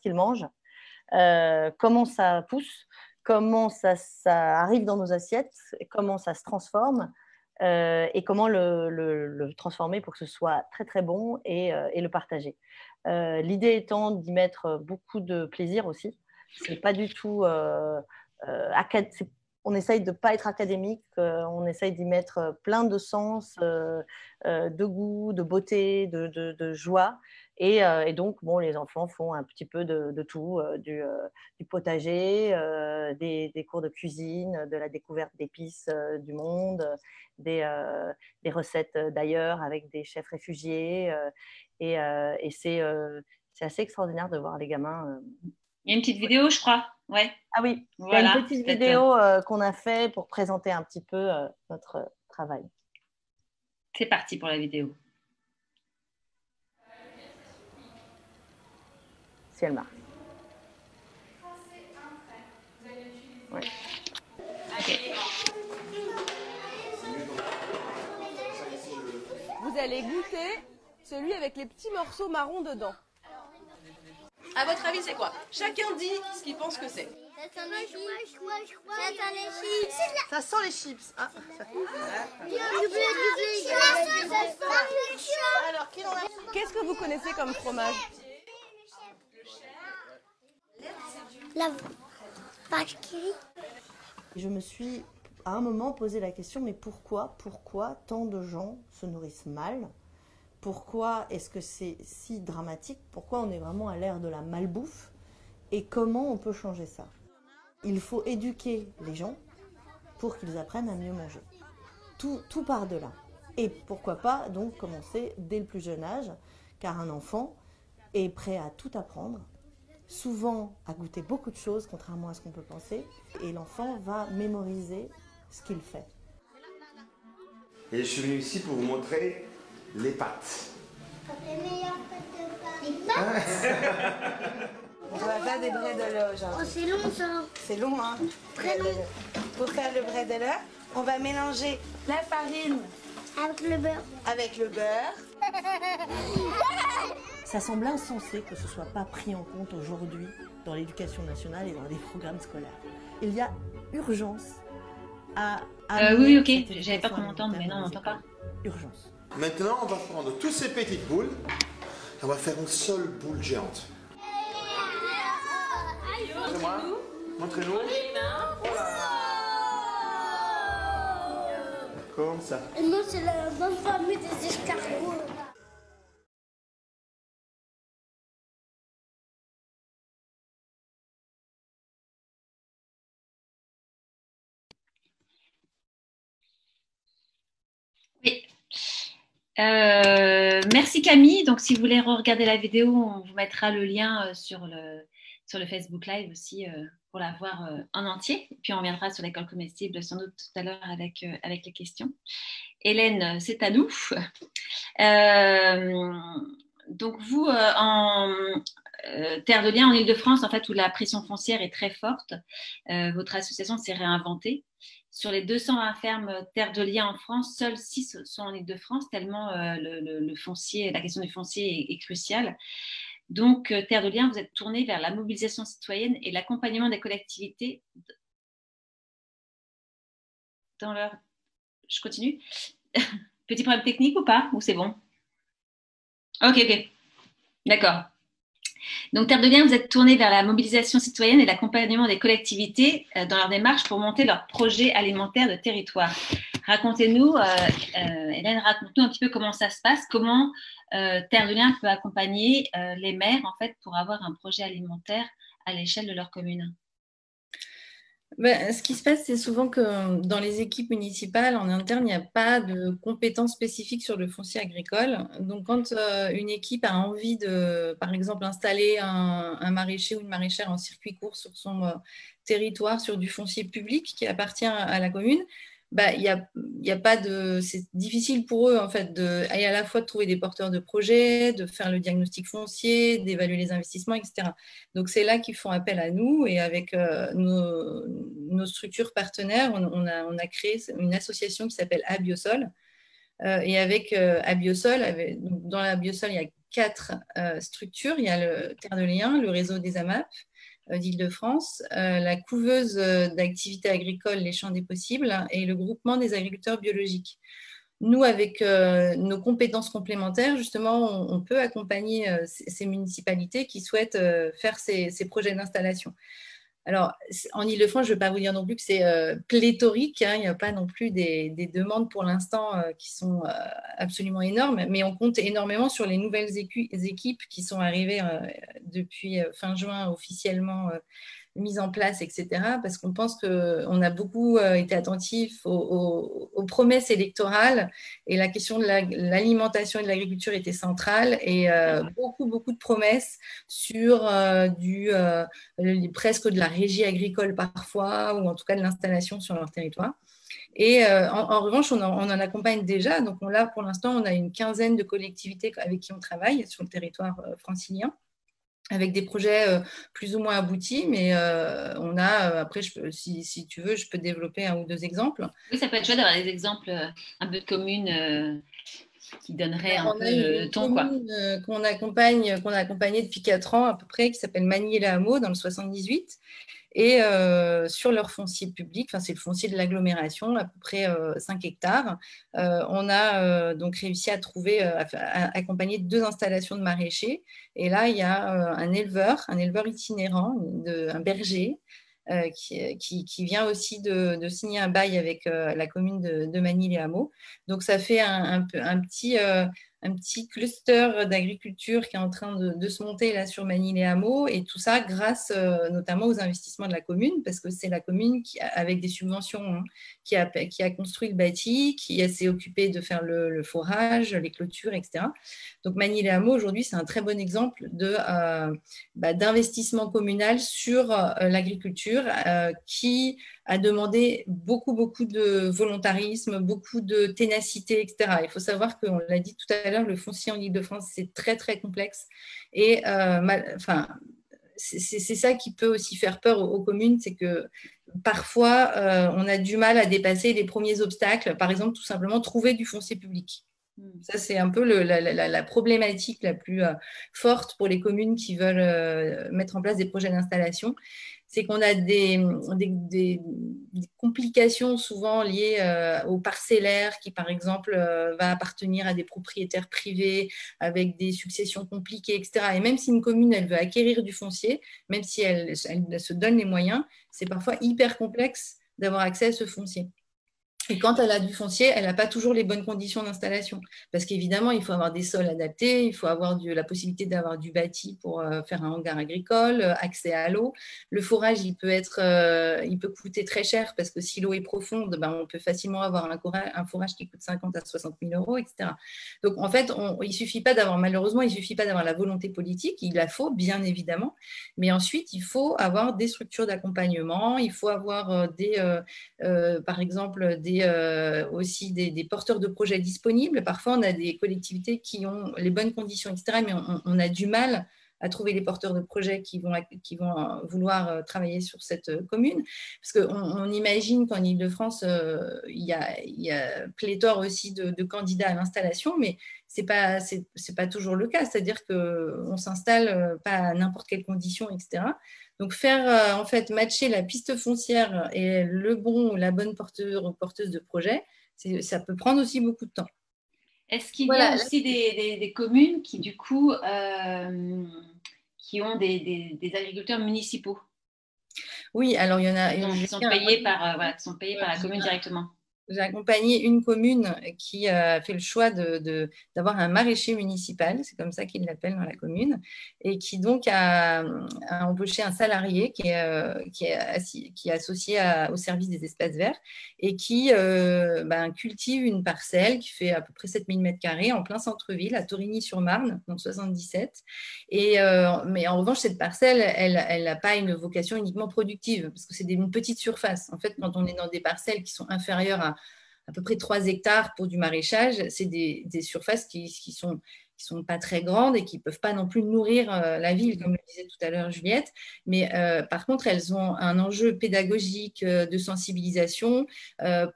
qu'ils mangent, comment ça pousse, comment ça, arrive dans nos assiettes, comment ça se transforme. et comment le, transformer pour que ce soit très très bon et le partager. L'idée étant d'y mettre beaucoup de plaisir aussi, c'est pas du tout. Euh, euh, on essaye de ne pas être académique, euh, on essaye d'y mettre plein de sens, de goût, de beauté, de, joie. Et, donc, bon, les enfants font un petit peu de, tout, du, potager, des, cours de cuisine, de la découverte d'épices du monde, des, recettes d'ailleurs avec des chefs réfugiés. Et, et c'est assez extraordinaire de voir les gamins il y a une petite vidéo, je crois. Ouais. Ah oui, il y a une petite vidéo euh, qu'on a fait pour présenter un petit peu euh, notre travail. C'est parti pour la vidéo. Si elle marche. Vous allez goûter celui avec les petits morceaux marrons dedans. À votre avis, c'est quoi? Chacun dit ce qu'il pense que c'est. Ça sent les chips. Ça sent les chips. Ah, Alors, Qu'est-ce que vous connaissez comme fromage? La vache Je me suis à un moment posé la question, mais pourquoi, pourquoi tant de gens se nourrissent mal? Pourquoi est-ce que c'est si dramatique Pourquoi on est vraiment à l'ère de la malbouffe Et comment on peut changer ça Il faut éduquer les gens pour qu'ils apprennent à mieux manger. Tout, tout part de là. Et pourquoi pas donc commencer dès le plus jeune âge, car un enfant est prêt à tout apprendre, souvent à goûter beaucoup de choses, contrairement à ce qu'on peut penser, et l'enfant va mémoriser ce qu'il fait. Et je suis venu ici pour vous montrer les pâtes. Les meilleures pâtes de pâtes. Les pâtes On va faire des bredela aujourd'hui. Oh, c'est long ça. C'est long, hein Très long. Pour faire le bredela, on va mélanger la farine avec le beurre. Avec le beurre. Ça semble insensé que ce ne soit pas pris en compte aujourd'hui dans l'éducation nationale et dans les programmes scolaires. Il y a urgence à. euh, oui, ok, j'avais pas qu'on m'entende, mais non, on n'entend pas. Urgence. Maintenant, on va prendre toutes ces petites boules et on va faire une seule boule géante. Montrez-moi. Montrez-nous. Comme ça. Et nous, c'est la bonne famille des escargots. Euh, merci Camille. Donc, si vous voulez regarder la vidéo, on vous mettra le lien euh, sur le, sur le Facebook Live aussi euh, pour la voir en entier. puis, on reviendra sur l'école comestible sans doute tout à l'heure avec, avec les questions. Hélène, c'est à nous. donc, vous, en Terre de Liens en Ile-de-France, en fait, où la pression foncière est très forte, votre association s'est réinventée. Sur les 220 fermes terre de lien en France, seules 6 sont en Ile-de-France, tellement euh, le, foncier, la question du foncier est, cruciale. Donc, euh, Terre de Liens, vous êtes tourné vers la mobilisation citoyenne et l'accompagnement des collectivités dans leur. Je continue. Petit problème technique ou pas? Ou c'est bon? Ok, ok. D'accord. Donc, Terre de Liens, vous êtes tourné vers la mobilisation citoyenne et l'accompagnement des collectivités euh, dans leur démarche pour monter leur projet alimentaire de territoire. Racontez-nous, euh, euh, Hélène, raconte-nous un petit peu comment ça se passe, comment Terre de Liens peut accompagner les maires en fait pour avoir un projet alimentaire à l'échelle de leur commune. Ben, ce qui se passe, c'est souvent que dans les équipes municipales, en interne, il n'y a pas de compétences spécifiques sur le foncier agricole. Donc, quand euh, une équipe a envie de, par exemple, installer un, maraîcher ou une maraîchère en circuit court sur son euh, territoire, sur du foncier public qui appartient à la commune, bah, y a, y a pas de, c'est difficile pour eux en fait de, à la fois de trouver des porteurs de projets, de faire le diagnostic foncier, d'évaluer les investissements, etc. Donc c'est là qu'ils font appel à nous et avec euh, nos, structures partenaires, on, a, créé une association qui s'appelle Abiosol. Euh, et avec euh, Abiosol, dans la Abiosol, il y a quatre structures. Il y a le Terre de Liens, le réseau des AMAP, d'Île-de-France, euh, la couveuse euh, d'activités agricoles Les Champs des Possibles et le groupement des agriculteurs biologiques. Nous, avec nos compétences complémentaires, justement, on, peut accompagner ces, municipalités qui souhaitent faire ces projets d'installation. Alors, en Ile-de-France, je ne vais pas vous dire non plus que c'est euh, pléthorique. Hein. il n'y a pas non plus des, demandes pour l'instant euh, qui sont euh, absolument énormes, mais on compte énormément sur les nouvelles équipes qui sont arrivées depuis fin juin officiellement mise en place, etc. Parce qu'on pense qu'on a beaucoup euh, été attentif aux, promesses électorales et la question de l'alimentation et de l'agriculture était centrale et euh, beaucoup, beaucoup de promesses sur euh, du, presque de la régie agricole parfois ou en tout cas de l'installation sur leur territoire. Et en, revanche, on en, on en, accompagne déjà. Donc là, pour l'instant, on a une quinzaine de collectivités avec qui on travaille sur le territoire francilien avec des projets euh, plus ou moins aboutis, mais euh, on a, euh, après, je si, tu veux, je peux développer un ou deux exemples. Oui, ça peut être chouette d'avoir des exemples un peu de communes qui donneraient un peu le ton. Qu'on accompagne, qu'on a accompagné depuis quatre ans à peu près, qui s'appelle Magny-les-Hameaux dans le 78 et euh, sur leur foncier public, enfin c'est le foncier de l'agglomération, à peu près 5 euh, hectares, euh, on a donc réussi à trouver, à, accompagner deux installations de maraîchers. Et là, il y a un éleveur, un éleveur itinérant, un berger, qui, vient aussi de, signer un bail avec la commune de, de Manille-les-Hameaux. Donc ça fait un petit, un petit cluster d'agriculture qui est en train de, se monter là sur Manille-les-Hameaux et tout ça grâce euh, notamment aux investissements de la commune parce que c'est la commune qui, avec des subventions hein, qui, a, construit le bâti, qui s'est occupée de faire le, forage, les clôtures, etc. Donc Manille-les-Hameaux aujourd'hui c'est un très bon exemple euh, bah, d'investissement communal sur euh, l'agriculture qui a demandé beaucoup, beaucoup de volontarisme, beaucoup de ténacité, etc. Il faut savoir qu'on l'a dit tout à l'heure, le foncier en Ile-de-France, c'est très, très complexe. Et euh, enfin, c'est ça qui peut aussi faire peur aux, communes, c'est que parfois, euh, on a du mal à dépasser les premiers obstacles. Par exemple, tout simplement, trouver du foncier public. Hmm. Ça, c'est un peu la, problématique la plus euh, forte pour les communes qui veulent mettre en place des projets d'installation c'est qu'on a des, complications souvent liées euh, au parcellaire qui, par exemple, euh, va appartenir à des propriétaires privés avec des successions compliquées, etc. Et même si une commune, elle veut acquérir du foncier, même si elle se donne les moyens, c'est parfois hyper complexe d'avoir accès à ce foncier. Et quand elle a du foncier, elle n'a pas toujours les bonnes conditions d'installation. Parce qu'évidemment, il faut avoir des sols adaptés, il faut avoir la possibilité d'avoir du bâti pour euh, faire un hangar agricole, euh, accès à l'eau. Le forage, il peut, être, euh, il peut coûter très cher parce que si l'eau est profonde, ben, on peut facilement avoir un, un, forage qui coûte 50 à 60 000 euros, etc. Donc en fait, il suffit pas d'avoir, malheureusement, il suffit pas d'avoir la volonté politique, il la faut, bien évidemment. Mais ensuite, il faut avoir des structures d'accompagnement, il faut avoir des, par exemple, des euh, aussi des, porteurs de projets disponibles. Parfois, on a des collectivités qui ont les bonnes conditions, etc., mais on, a du mal à trouver les porteurs de projets qui vont, qui vont euh, vouloir euh, travailler sur cette commune. Parce qu'on on imagine qu'en Ile-de-France, il, y a, pléthore aussi de, candidats à l'installation, mais ce n'est pas, pas toujours le cas. C'est-à-dire qu'on ne s'installe pas à n'importe quelles conditions, etc. Donc faire euh, en fait matcher la piste foncière et le bon ou la bonne porteur ou porteuse de projet, ça peut prendre aussi beaucoup de temps. Est-ce qu'il y a aussi des, communes qui du coup euh, qui ont des, agriculteurs municipaux? Oui, alors il y en a. qui sont payés par, sont payés par la commune directement j'ai accompagné une commune qui a fait le choix d'avoir un maraîcher municipal, c'est comme ça qu'ils l'appellent dans la commune, et qui donc a, embauché un salarié qui est, euh, qui est, associé au service des espaces verts et qui euh, ben, cultive une parcelle qui fait à peu près 7000 m2 en plein centre-ville, à Torigny-sur-Marne, dans 77. Et, euh, mais en revanche, cette parcelle, elle n'a pas une vocation uniquement productive, parce que c'est une petite surface. En fait, quand on est dans des parcelles qui sont inférieures à à peu près 3 hectares pour du maraîchage. C'est des, surfaces qui, qui, sont qui sont pas très grandes et qui peuvent pas non plus nourrir euh, la ville, comme le disait tout à l'heure Juliette. Mais euh, par contre, elles ont un enjeu pédagogique euh, de sensibilisation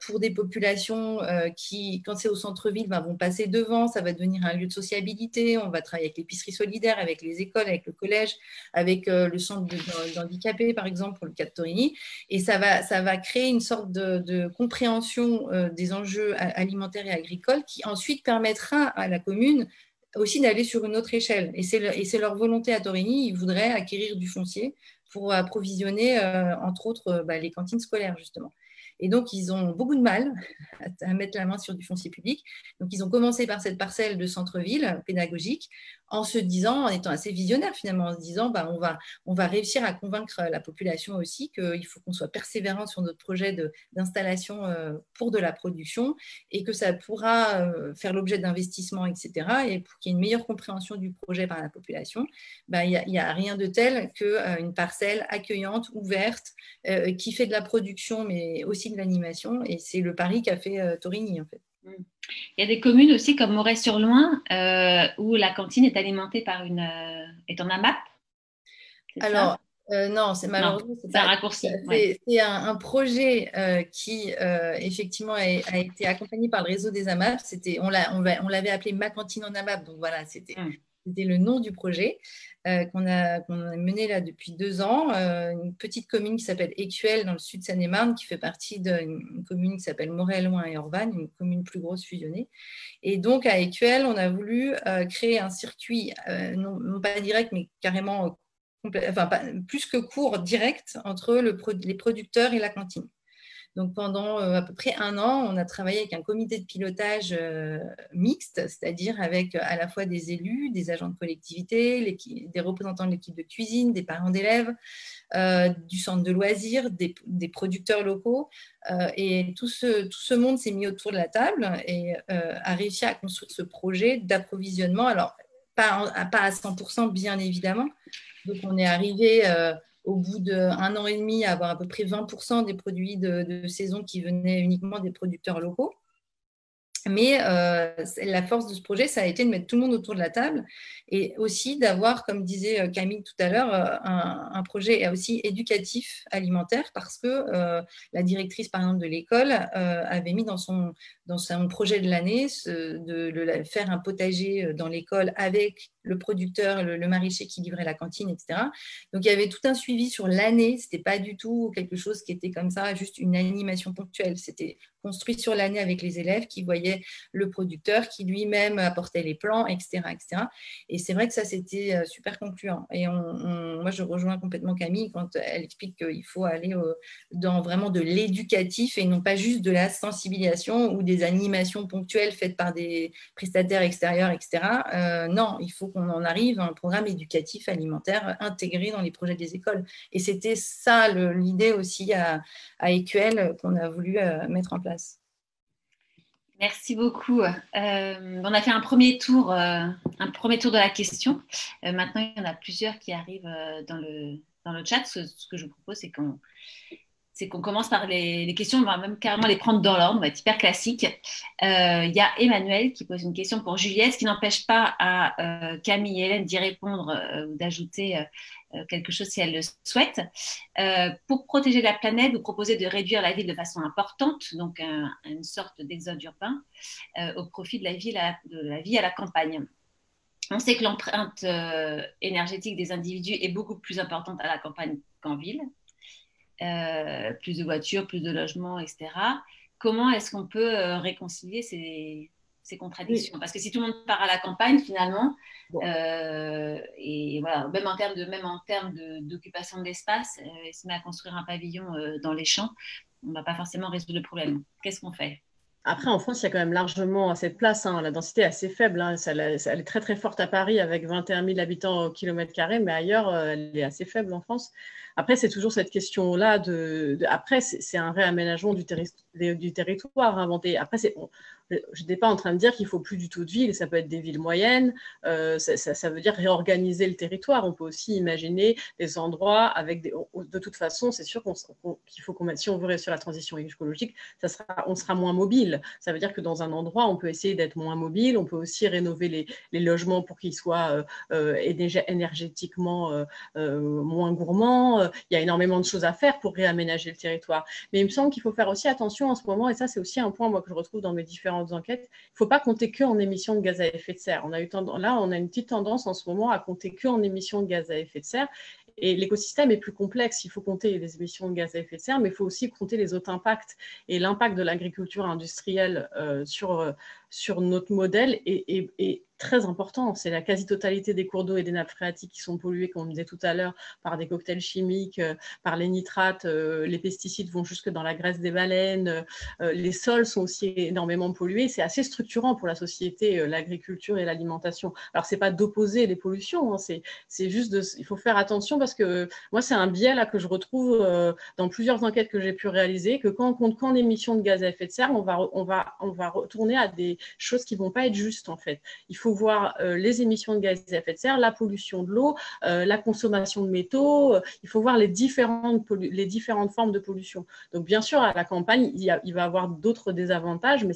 pour des populations qui, quand c'est au centre-ville, ben, vont passer devant. Ça va devenir un lieu de sociabilité. On va travailler avec l'épicerie solidaire, avec les écoles, avec le collège, avec le centre d'handicapés, par exemple, pour le cas de Torigny. Et ça va, ça va créer une sorte de, de compréhension des enjeux alimentaires et agricoles qui ensuite permettra à la commune aussi d'aller sur une autre échelle. Et c'est leur volonté à Torigny, ils voudraient acquérir du foncier pour approvisionner, euh, entre autres, euh, bah, les cantines scolaires, justement. Et donc, ils ont beaucoup de mal à mettre la main sur du foncier public. Donc, ils ont commencé par cette parcelle de centre-ville pédagogique en se disant, en étant assez visionnaire finalement, en se disant, bah, on, va, réussir à convaincre la population aussi qu'il faut qu'on soit persévérant sur notre projet d'installation euh, pour de la production et que ça pourra euh, faire l'objet d'investissements, etc. Et pour qu'il y ait une meilleure compréhension du projet par la population, bah, il n'y a, rien de tel qu'une euh, parcelle accueillante, ouverte, qui fait de la production, mais aussi de l'animation. Et c'est le pari qu'a fait Torigny, en fait. Il y a des communes aussi comme Moret-sur-Loing euh, où la cantine est alimentée par une euh, est en AMAP. Alors euh, non, c'est malheureusement c'est un raccourci. C'est un, projet qui effectivement a, été accompagné par le réseau des AMAP. C'était on l'avait appelé ma cantine en AMAP. Donc voilà, c'était mm. C'était le nom du projet euh, qu'on a, mené là depuis deux ans. Euh, une petite commune qui s'appelle Écuel dans le sud de Seine-et-Marne, qui fait partie d'une commune qui s'appelle Morel-Loin et Orban, une commune plus grosse fusionnée. Et donc à Écuel, on a voulu euh, créer un circuit, non, pas direct, mais carrément plus que court, direct entre les producteurs et la cantine. Donc pendant euh, à peu près un an, on a travaillé avec un comité de pilotage euh, mixte, c'est-à-dire avec euh, à la fois des élus, des agents de collectivité, des représentants de l'équipe de cuisine, des parents d'élèves, du centre de loisirs, des, producteurs locaux. et tout ce, tout ce monde s'est mis autour de la table et a réussi à construire ce projet d'approvisionnement. Alors, pas, pas à 100% bien évidemment. Donc on est arrivé au bout d'un an et demi, avoir à peu près 20% des produits de, saison qui venaient uniquement des producteurs locaux. Mais euh, la force de ce projet, ça a été de mettre tout le monde autour de la table et aussi d'avoir, comme disait euh, Camille tout à l'heure, euh, un, projet aussi éducatif alimentaire parce que la directrice, par exemple, de l'école avait mis dans son, dans son projet de l'année de, de, faire un potager dans l'école avec le producteur, le, maraîcher qui livrait la cantine, etc. Donc il y avait tout un suivi sur l'année. C'était pas du tout quelque chose qui était comme ça, juste une animation ponctuelle. C'était construit sur l'année avec les élèves qui voyaient le producteur, qui lui-même apportait les plans, etc., etc. Et c'est vrai que ça c'était euh, super concluant. Et moi je rejoins complètement Camille quand elle explique qu'il faut aller dans vraiment de l'éducatif et non pas juste de la sensibilisation ou des animations ponctuelles faites par des prestataires extérieurs, etc. Euh, non, il faut on en arrive à un programme éducatif alimentaire intégré dans les projets des écoles. Et c'était ça l'idée aussi à, EQL qu'on a voulu euh, mettre en place. Merci beaucoup. Euh, on a fait un premier tour, euh, un de la question. maintenant, il y en a plusieurs qui arrivent dans le, dans le chat. Ce, ce que je vous propose, c'est qu'on c'est qu'on commence par les, questions, on va même carrément les prendre dans l'ordre, on va être hyper classique. Euh, il y a Emmanuel qui pose une question pour Juliette, ce qui n'empêche pas à euh, Camille et Hélène d'y répondre euh, ou d'ajouter quelque chose si elles le souhaitent? pour protéger la planète, vous proposez de réduire la ville de façon importante, donc une sorte d'exode urbain, au profit de la, ville de la vie à la campagne. On sait que l'empreinte énergétique des individus est beaucoup plus importante à la campagne qu'en ville. Euh, plus de voitures, plus de logements, etc. Comment est-ce qu'on peut euh, réconcilier ces, ces contradictions? Parce que si tout le monde part à la campagne, finalement, et voilà, même en termes de même en termes d'occupation de, l'espace, et se met à construire un pavillon dans les champs, on ne va pas forcément résoudre le problème. Qu'est-ce qu'on fait? Après, en France, il y a quand même largement cette place. Hein. La densité est assez faible. Hein. elle est très très forte à Paris avec 21 000 habitants au kilomètre carré, mais ailleurs, euh, elle est assez faible en France. Après, c'est toujours cette question-là. De, après, c'est un réaménagement du, du territoire inventé. Après, c'est je n'étais pas en train de dire qu'il faut plus du tout de villes, ça peut être des villes moyennes, euh, ça, veut dire réorganiser le territoire. On peut aussi imaginer des endroits avec des... De toute façon, c'est sûr qu'il faut qu'on si on veut réussir la transition écologique, on sera moins mobile. Ça veut dire que dans un endroit, on peut essayer d'être moins mobile, on peut aussi rénover les, logements pour qu'ils soient euh, euh énergétiquement euh, moins gourmands. Il y a énormément de choses à faire pour réaménager le territoire. Mais il me semble qu'il faut faire aussi attention en ce moment, et ça c'est aussi un point que je retrouve dans mes différents enquêtes, il ne faut pas compter que en émissions de gaz à effet de serre. On a eu là, on a une petite tendance en ce moment à compter que en émissions de gaz à effet de serre. Et l'écosystème est plus complexe. Il faut compter les émissions de gaz à effet de serre, mais il faut aussi compter les autres impacts. Et l'impact de l'agriculture industrielle euh, sur, euh, sur notre modèle est, très important. C'est la quasi-totalité des cours d'eau et des nappes phréatiques qui sont pollués, comme on disait tout à l'heure, par des cocktails chimiques, euh, par les nitrates. Euh, les pesticides vont jusque dans la graisse des baleines. Euh, les sols sont aussi énormément pollués. C'est assez structurant pour la société, l'agriculture et l'alimentation. Alors, c'est pas d'opposer les pollutions, hein. c'est juste de, il faut faire attention parce que moi, c'est un biais là que je retrouve dans plusieurs enquêtes que j'ai pu réaliser, que quand on compte qu'en émissions de gaz à effet de serre, on va, on va, on va retourner à des choses qui vont pas être justes en fait. Il faut voir euh, les émissions de gaz à effet de serre, la pollution de l'eau, euh, la consommation de métaux. Euh, il faut voir les différentes, les différentes formes de pollution. Donc, bien sûr, à la campagne, il, y il va y avoir d'autres désavantages, mais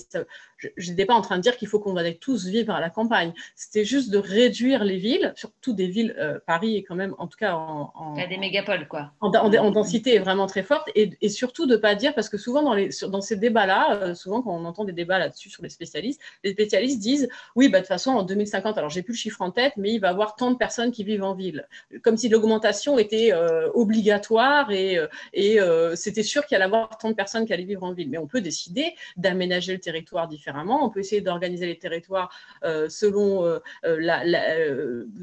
je n'étais pas en train de dire qu'il faut qu'on va tous vivre à la campagne. C'était juste de réduire les villes, surtout des villes, Paris est quand même, en tout cas, en. il y a des mégapoles, quoi. En, densité vraiment très forte. Et, surtout de ne pas dire, parce que souvent, dans, les, dans ces débats-là, souvent, quand on entend des débats là-dessus sur les spécialistes, les spécialistes disent oui, bah, de toute façon, en 2050, alors j'ai plus le chiffre en tête, mais il va y avoir tant de personnes qui vivent en ville. Comme si l'augmentation était euh, obligatoire et, euh, euh, c'était sûr qu'il allait y avoir tant de personnes qui allaient vivre en ville. Mais on peut décider d'aménager le territoire différemment. On peut essayer d'organiser les territoires selon,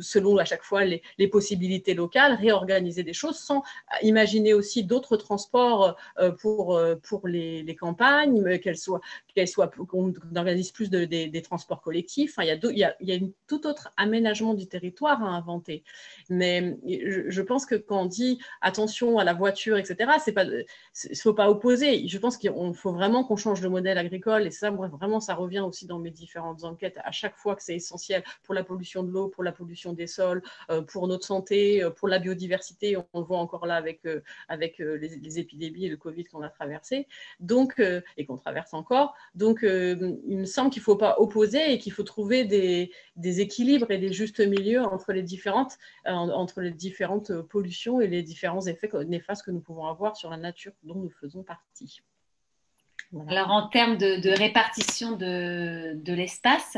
selon à chaque fois les, possibilités locales, réorganiser des choses sans imaginer aussi d'autres transports pour, pour les, les campagnes, qu'elles soient, qu'elles soient, qu'on organise plus de, des, transports collectifs. il, y a il, y a, il, y a, une tout autre aménagement du territoire à inventer. Mais je, pense que quand on dit attention à la voiture, etc., c'est pas, il faut pas opposer. Je pense qu'il faut vraiment qu'on change de modèle agricole. Et ça, vraiment, ça revient aussi dans mes différentes enquêtes à chaque fois que c'est essentiel pour la pollution de l'eau, pour la pollution des sols, euh, pour notre santé, euh, pour la biodiversité. On le voit encore là avec, euh, avec les, épidémies et le Covid qu'on a traversé. Donc, et qu'on traverse encore. Donc, il me semble qu'il ne faut pas opposer et qu'il faut trouver des, équilibres et des justes milieux entre les différentes, euh, entre les différentes pollutions et les différents effets néfastes que nous pouvons avoir sur la nature dont nous faisons partie. Alors, en termes de, répartition de, l'espace,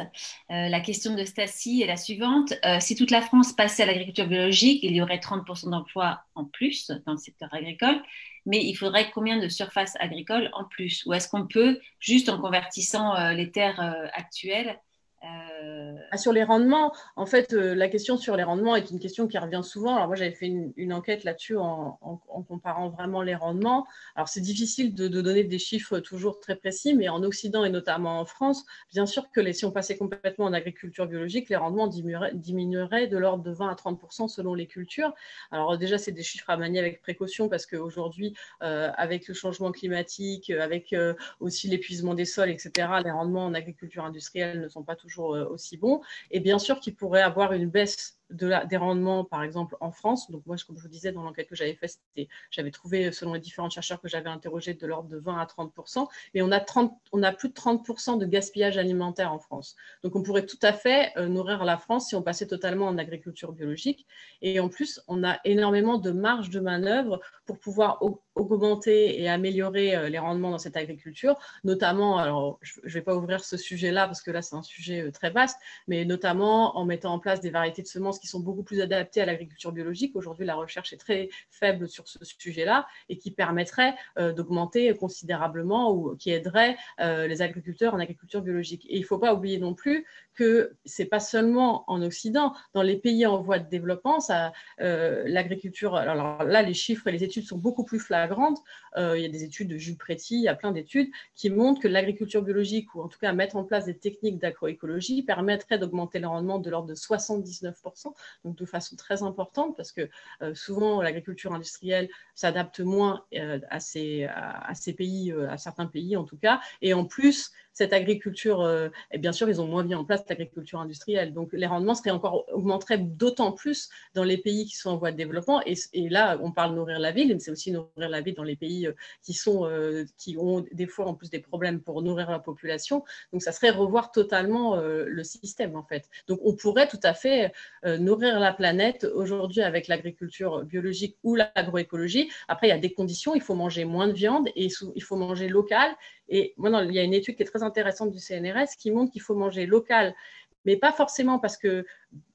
euh, la question de Stacy est la suivante. Euh, si toute la France passait à l'agriculture biologique, il y aurait 30% d'emplois en plus dans le secteur agricole, mais il faudrait combien de surface agricole en plus? Ou est-ce qu'on peut, juste en convertissant les terres actuelles, euh, ah, sur les rendements, en fait, euh, la question sur les rendements est une question qui revient souvent. Alors moi, j'avais fait une, enquête là-dessus en, comparant vraiment les rendements. Alors c'est difficile de, donner des chiffres toujours très précis, mais en Occident et notamment en France, bien sûr que si on passait complètement en agriculture biologique, les rendements diminueraient, de l'ordre de 20 à 30% selon les cultures. Alors déjà, c'est des chiffres à manier avec précaution parce qu'aujourd'hui, euh, avec le changement climatique, avec aussi l'épuisement des sols, etc., les rendements en agriculture industrielle ne sont pas toujours euh, aussi bon. Et bien sûr qu'il pourrait avoir une baisse des rendements, par exemple, en France. Donc, moi, comme je vous disais, dans l'enquête que j'avais faite, j'avais trouvé, selon les différents chercheurs que j'avais interrogés, de l'ordre de 20 à 30 Mais on a, 30, on a plus de 30 de gaspillage alimentaire en France. Donc, on pourrait tout à fait euh, nourrir la France si on passait totalement en agriculture biologique. Et en plus, on a énormément de marge de manœuvre pour pouvoir augmenter et améliorer euh, les rendements dans cette agriculture, notamment, alors je ne vais pas ouvrir ce sujet-là parce que là, c'est un sujet euh, très vaste, mais notamment en mettant en place des variétés de semences qui sont beaucoup plus adaptés à l'agriculture biologique. Aujourd'hui, la recherche est très faible sur ce sujet-là et qui permettrait d'augmenter considérablement ou qui aiderait les agriculteurs en agriculture biologique. Et il ne faut pas oublier non plus que ce n'est pas seulement en Occident. Dans les pays en voie de développement, l'agriculture, alors là, les chiffres et les études sont beaucoup plus flagrantes. il y a des études de Jules Préti, il y a plein d'études qui montrent que l'agriculture biologique, ou en tout cas mettre en place des techniques d'agroécologie, permettrait d'augmenter le rendement de l'ordre de 79%, donc de façon très importante, parce que euh, souvent l'agriculture industrielle s'adapte moins euh, à, ces, pays, euh, à certains pays en tout cas, et en plus, cette agriculture, et bien sûr, ils ont moins mis en place l'agriculture industrielle. Donc, les rendements seraient encore, augmenteraient d'autant plus dans les pays qui sont en voie de développement. Et, là, on parle nourrir la ville, mais c'est aussi nourrir la ville dans les pays qui, sont, qui ont des fois en plus des problèmes pour nourrir la population. Donc, ça serait revoir totalement le système, en fait. Donc, on pourrait tout à fait nourrir la planète aujourd'hui avec l'agriculture biologique ou l'agroécologie. Après, il y a des conditions. Il faut manger moins de viande et il faut manger local. Et maintenant, il y a une étude qui est très intéressante du CNRS qui montre qu'il faut manger local mais pas forcément parce que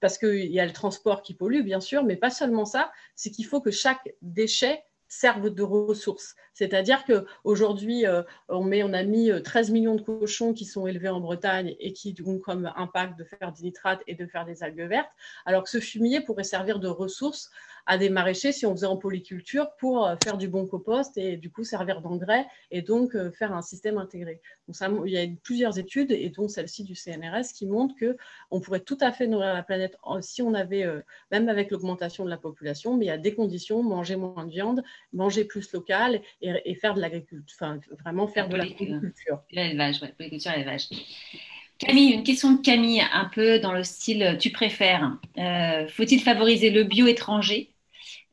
parce qu'il y a le transport qui pollue, bien sûr, mais pas seulement ça, c'est qu'il faut que chaque déchet servent de ressources. C'est-à-dire qu'aujourd'hui, euh, on, on a mis 13 euh, millions de cochons qui sont élevés en Bretagne et qui ont comme impact de faire des nitrates et de faire des algues vertes, alors que ce fumier pourrait servir de ressources à des maraîchers si on faisait en polyculture pour euh, faire du bon compost et du coup servir d'engrais et donc euh, faire un système intégré. Donc ça, il y a plusieurs études et dont celle-ci du CNRS qui montrent que on pourrait tout à fait nourrir la planète si on avait, euh, même avec l'augmentation de la population, mais il y a des conditions, manger moins de viande, manger plus local et, faire de l'agriculture, enfin vraiment faire de l'agriculture. L'élevage, oui, polyculture et l'élevage. Camille, une question de Camille, un peu dans le style tu préfères. Faut-il favoriser le bio étranger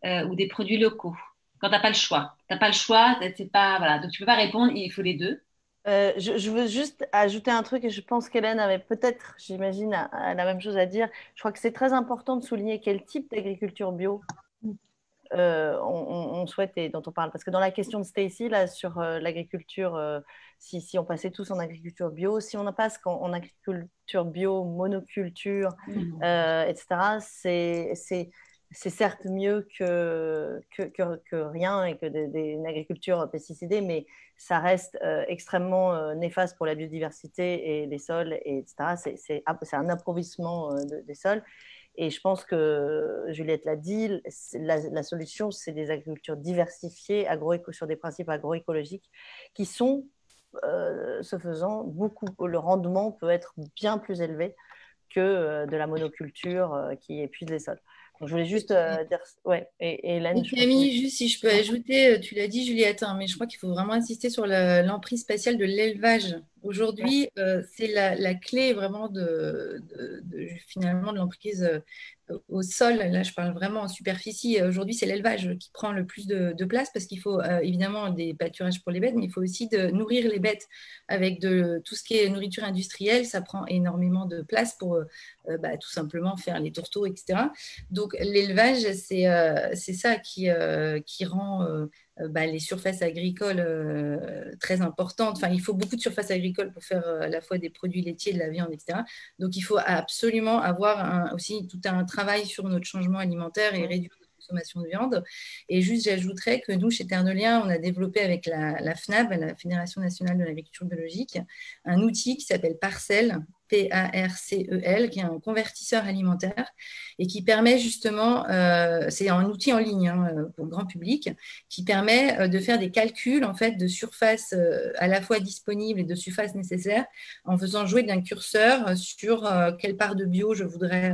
euh, ou des produits locaux Quand tu n'as pas le choix. Tu n'as pas le choix, c'est pas, voilà. donc tu ne peux pas répondre, il faut les deux. Euh, je, veux juste ajouter un truc et je pense qu'Hélène avait peut-être, j'imagine, la même chose à dire. Je crois que c'est très important de souligner quel type d'agriculture bio euh, on, souhaite et dont on parle. Parce que dans la question de Stacy, là, sur l'agriculture, si, si, on passait tous en agriculture bio, si on passe en, en agriculture bio, monoculture, mmh. etc., c'est c'est certes mieux que, rien et que des, une agriculture pesticidée, mais ça reste euh, extrêmement euh, néfaste pour la biodiversité et les sols, et etc. C'est un approvissement euh, des sols. Et je pense que Juliette l'a dit, la, solution, c'est des agricultures diversifiées sur des principes agroécologiques qui sont, ce faisant, beaucoup, le rendement peut être bien plus élevé que de la monoculture qui épuise les sols je voulais juste euh, dire. Ouais, et, et Camille, juste si je peux ajouter, euh, tu l'as dit, Juliette, hein, mais je crois qu'il faut vraiment insister sur l'emprise spatiale de l'élevage. Aujourd'hui, euh, c'est la, clé vraiment de, finalement de l'emprise au sol, là je parle vraiment en superficie, aujourd'hui c'est l'élevage qui prend le plus de, place parce qu'il faut euh, évidemment des pâturages pour les bêtes, mais il faut aussi nourrir les bêtes avec tout ce qui est nourriture industrielle, ça prend énormément de place pour euh, euh, bah, tout simplement faire les tourteaux, etc. Donc l'élevage, c'est ça qui, qui rend euh, bah, les surfaces agricoles euh, très importantes. Enfin, il faut beaucoup de surfaces agricoles pour faire euh, à la fois des produits laitiers, de la viande, etc. Donc, il faut absolument avoir aussi tout un travail sur notre changement alimentaire et réduire de viande. Et juste, j'ajouterais que nous, chez Ternolien, on a développé avec la, FNAB, la Fédération nationale de l'agriculture biologique, un outil qui s'appelle Parcelle, P-A-R-C-E-L, qui est un convertisseur alimentaire et qui permet justement, euh, c'est un outil en ligne hein, pour le grand public, qui permet euh, de faire des calculs en fait de surface euh, à la fois disponible et de surface nécessaire en faisant jouer d'un curseur sur quelle part de bio je voudrais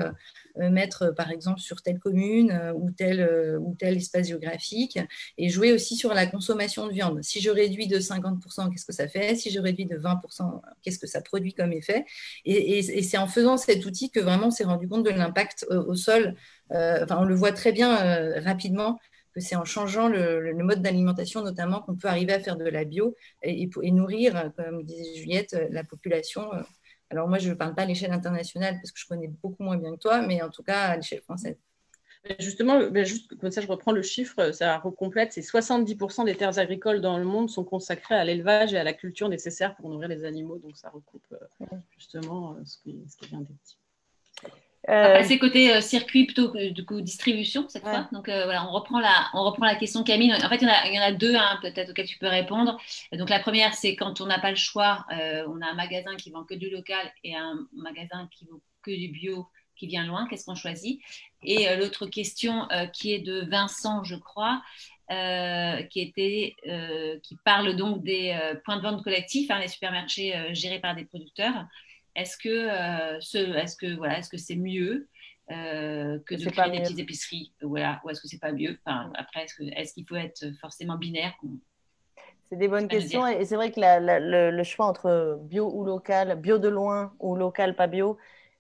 mettre par exemple sur telle commune ou tel, ou tel espace géographique et jouer aussi sur la consommation de viande. Si je réduis de 50%, qu'est-ce que ça fait? Si je réduis de 20%, qu'est-ce que ça produit comme effet? Et, c'est en faisant cet outil que vraiment on s'est rendu compte de l'impact au, sol. Euh, on le voit très bien euh, rapidement que c'est en changeant le, mode d'alimentation notamment qu'on peut arriver à faire de la bio et, nourrir, comme disait Juliette, la population. Alors moi, je ne parle pas à l'échelle internationale parce que je connais beaucoup moins bien que toi, mais en tout cas à l'échelle française. Justement, juste comme ça, je reprends le chiffre, ça recomplète, c'est 70% des terres agricoles dans le monde sont consacrées à l'élevage et à la culture nécessaire pour nourrir les animaux. Donc, ça recoupe euh, justement euh, ce qui, vient d'être dit. Euh, passer côté euh, circuit plutôt que du coup distribution cette fois. Donc euh, voilà, on reprend la, on reprend la question Camille. En fait, il y en a, il y en a deux hein, peut-être auxquelles tu peux répondre. Donc la première, c'est quand on n'a pas le choix, on a un magasin qui vend que du local et un magasin qui vend que du bio qui vient loin. Qu'est-ce qu'on choisit? Et l'autre question qui est de Vincent, je crois. qui était, qui parle donc des points de vente collectifs, hein, les supermarchés gérés par des producteurs. Est-ce que euh, ce, est-ce que voilà, est-ce que c'est mieux euh, que de créer des petites épiceries, voilà, ou est-ce que c'est pas mieux? Enfin, Après, est-ce, est-ce qu'il faut être forcément binaire C'est des bonnes questions et c'est vrai que le, choix entre bio ou local, bio de loin ou local pas bio,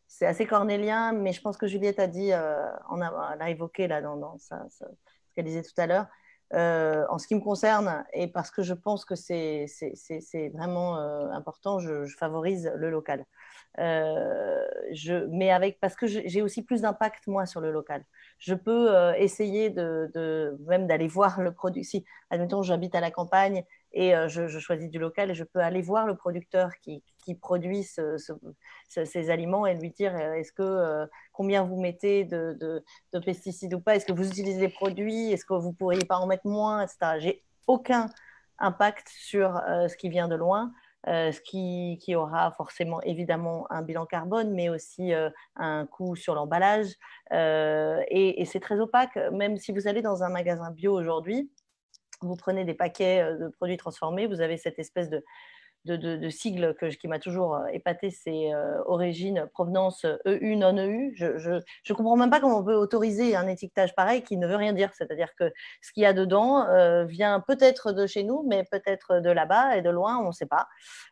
c'est assez cornélien, mais je pense que Juliette a dit, euh, on a, elle a évoqué là dans, dans ce qu'elle disait tout à l'heure. en ce qui me concerne, et parce que je pense que c'est, c'est, c'est, vraiment important, je, je, favorise le local. Euh, je, mais avec, parce que j'ai aussi plus d'impact, moi, sur le local. Je peux euh, essayer de, même d'aller voir le produit. Si, admettons, j'habite à la campagne et euh, je, choisis du local je peux aller voir le producteur qui, produit ce, ces aliments et lui dire est-ce que combien vous mettez de pesticides ou pas? Est-ce que vous utilisez des produits? Est-ce que vous pourriez pas en mettre moins? Etc. J'ai aucun impact sur ce qui vient de loin. Euh, ce qui, qui, aura forcément évidemment un bilan carbone, mais aussi euh, un coût sur l'emballage. Euh, et, et c'est très opaque, même si vous allez dans un magasin bio aujourd'hui, vous prenez des paquets de produits transformés, vous avez cette espèce de, de, de, sigle que, qui m'a toujours euh, épaté, c'est euh, origine, provenance EU, non EU. Je ne comprends même pas comment on peut autoriser un étiquetage pareil qui ne veut rien dire. C'est-à-dire que ce qu'il y a dedans euh, vient peut-être de chez nous, mais peut-être de là-bas et de loin, on ne sait pas.